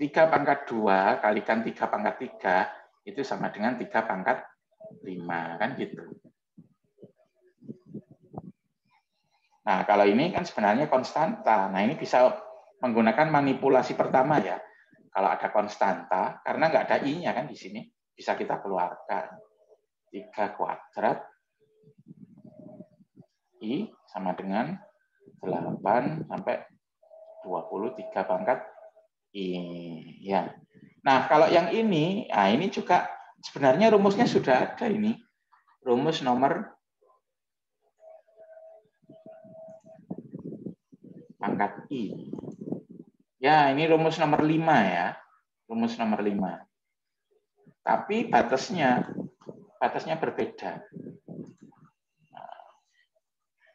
Tiga pangkat dua kalikan tiga pangkat tiga itu sama dengan tiga pangkat lima kan gitu. Nah kalau ini kan sebenarnya konstanta. Nah ini bisa menggunakan manipulasi pertama ya. Kalau ada konstanta, karena nggak ada i-nya kan di sini bisa kita keluarkan. 3 kuadrat I sama dengan 8 sampai 23 pangkat I. Ya. Nah, kalau yang ini, nah ini juga sebenarnya rumusnya sudah ada ini. Rumus nomor pangkat I. Ya, ini rumus nomor 5 ya. Rumus nomor 5. Tapi batasnya batasnya berbeda.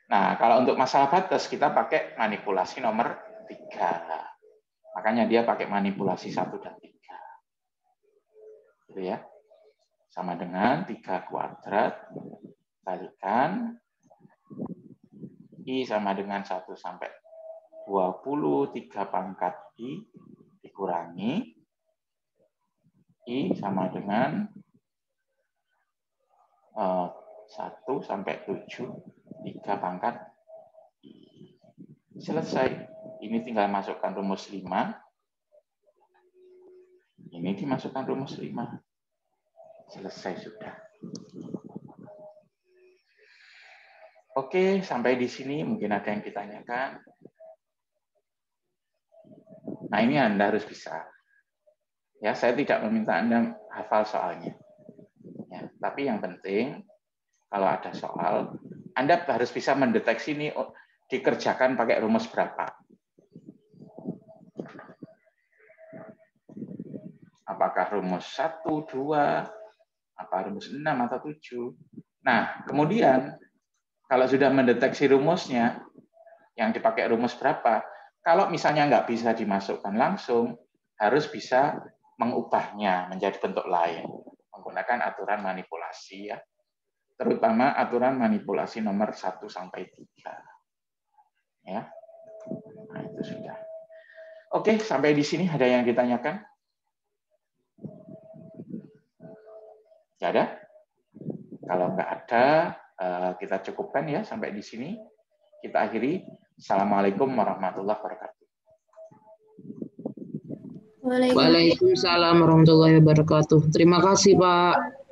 Nah, kalau untuk masalah batas kita pakai manipulasi nomor 3. Makanya dia pakai manipulasi 1 dan 3. Gitu ya. Sama dengan 3 kuadrat kalikan I sama dengan 1 sampai 20, 3 pangkat I dikurangi I sama dengan uh, eh, 1 sampai 7, 3 pangkat I. Selesai. Ini tinggal masukkan rumus 5. Ini dimasukkan rumus 5. Selesai sudah. Oke, sampai di sini mungkin ada yang ditanyakan. Nah, ini Anda harus bisa. Ya, saya tidak meminta Anda hafal soalnya. Ya, tapi yang penting kalau ada soal, Anda harus bisa mendeteksi ini oh, dikerjakan pakai rumus berapa. Apakah rumus 1, 2, apa rumus 6 atau 7. Nah, kemudian kalau sudah mendeteksi rumusnya, yang dipakai rumus berapa, kalau misalnya nggak bisa dimasukkan langsung, harus bisa mengubahnya menjadi bentuk lain menggunakan aturan manipulasi ya. Terutama aturan manipulasi nomor 1 sampai 3. Ya. Nah, itu sudah. Oke, sampai di sini ada yang ditanyakan? Tidak ada? Kalau nggak ada, eh, kita cukupkan ya sampai di sini. Kita akhiri. Assalamualaikum warahmatullahi wabarakatuh. Waalaikumsalam warahmatullahi wabarakatuh. Terima kasih Pak.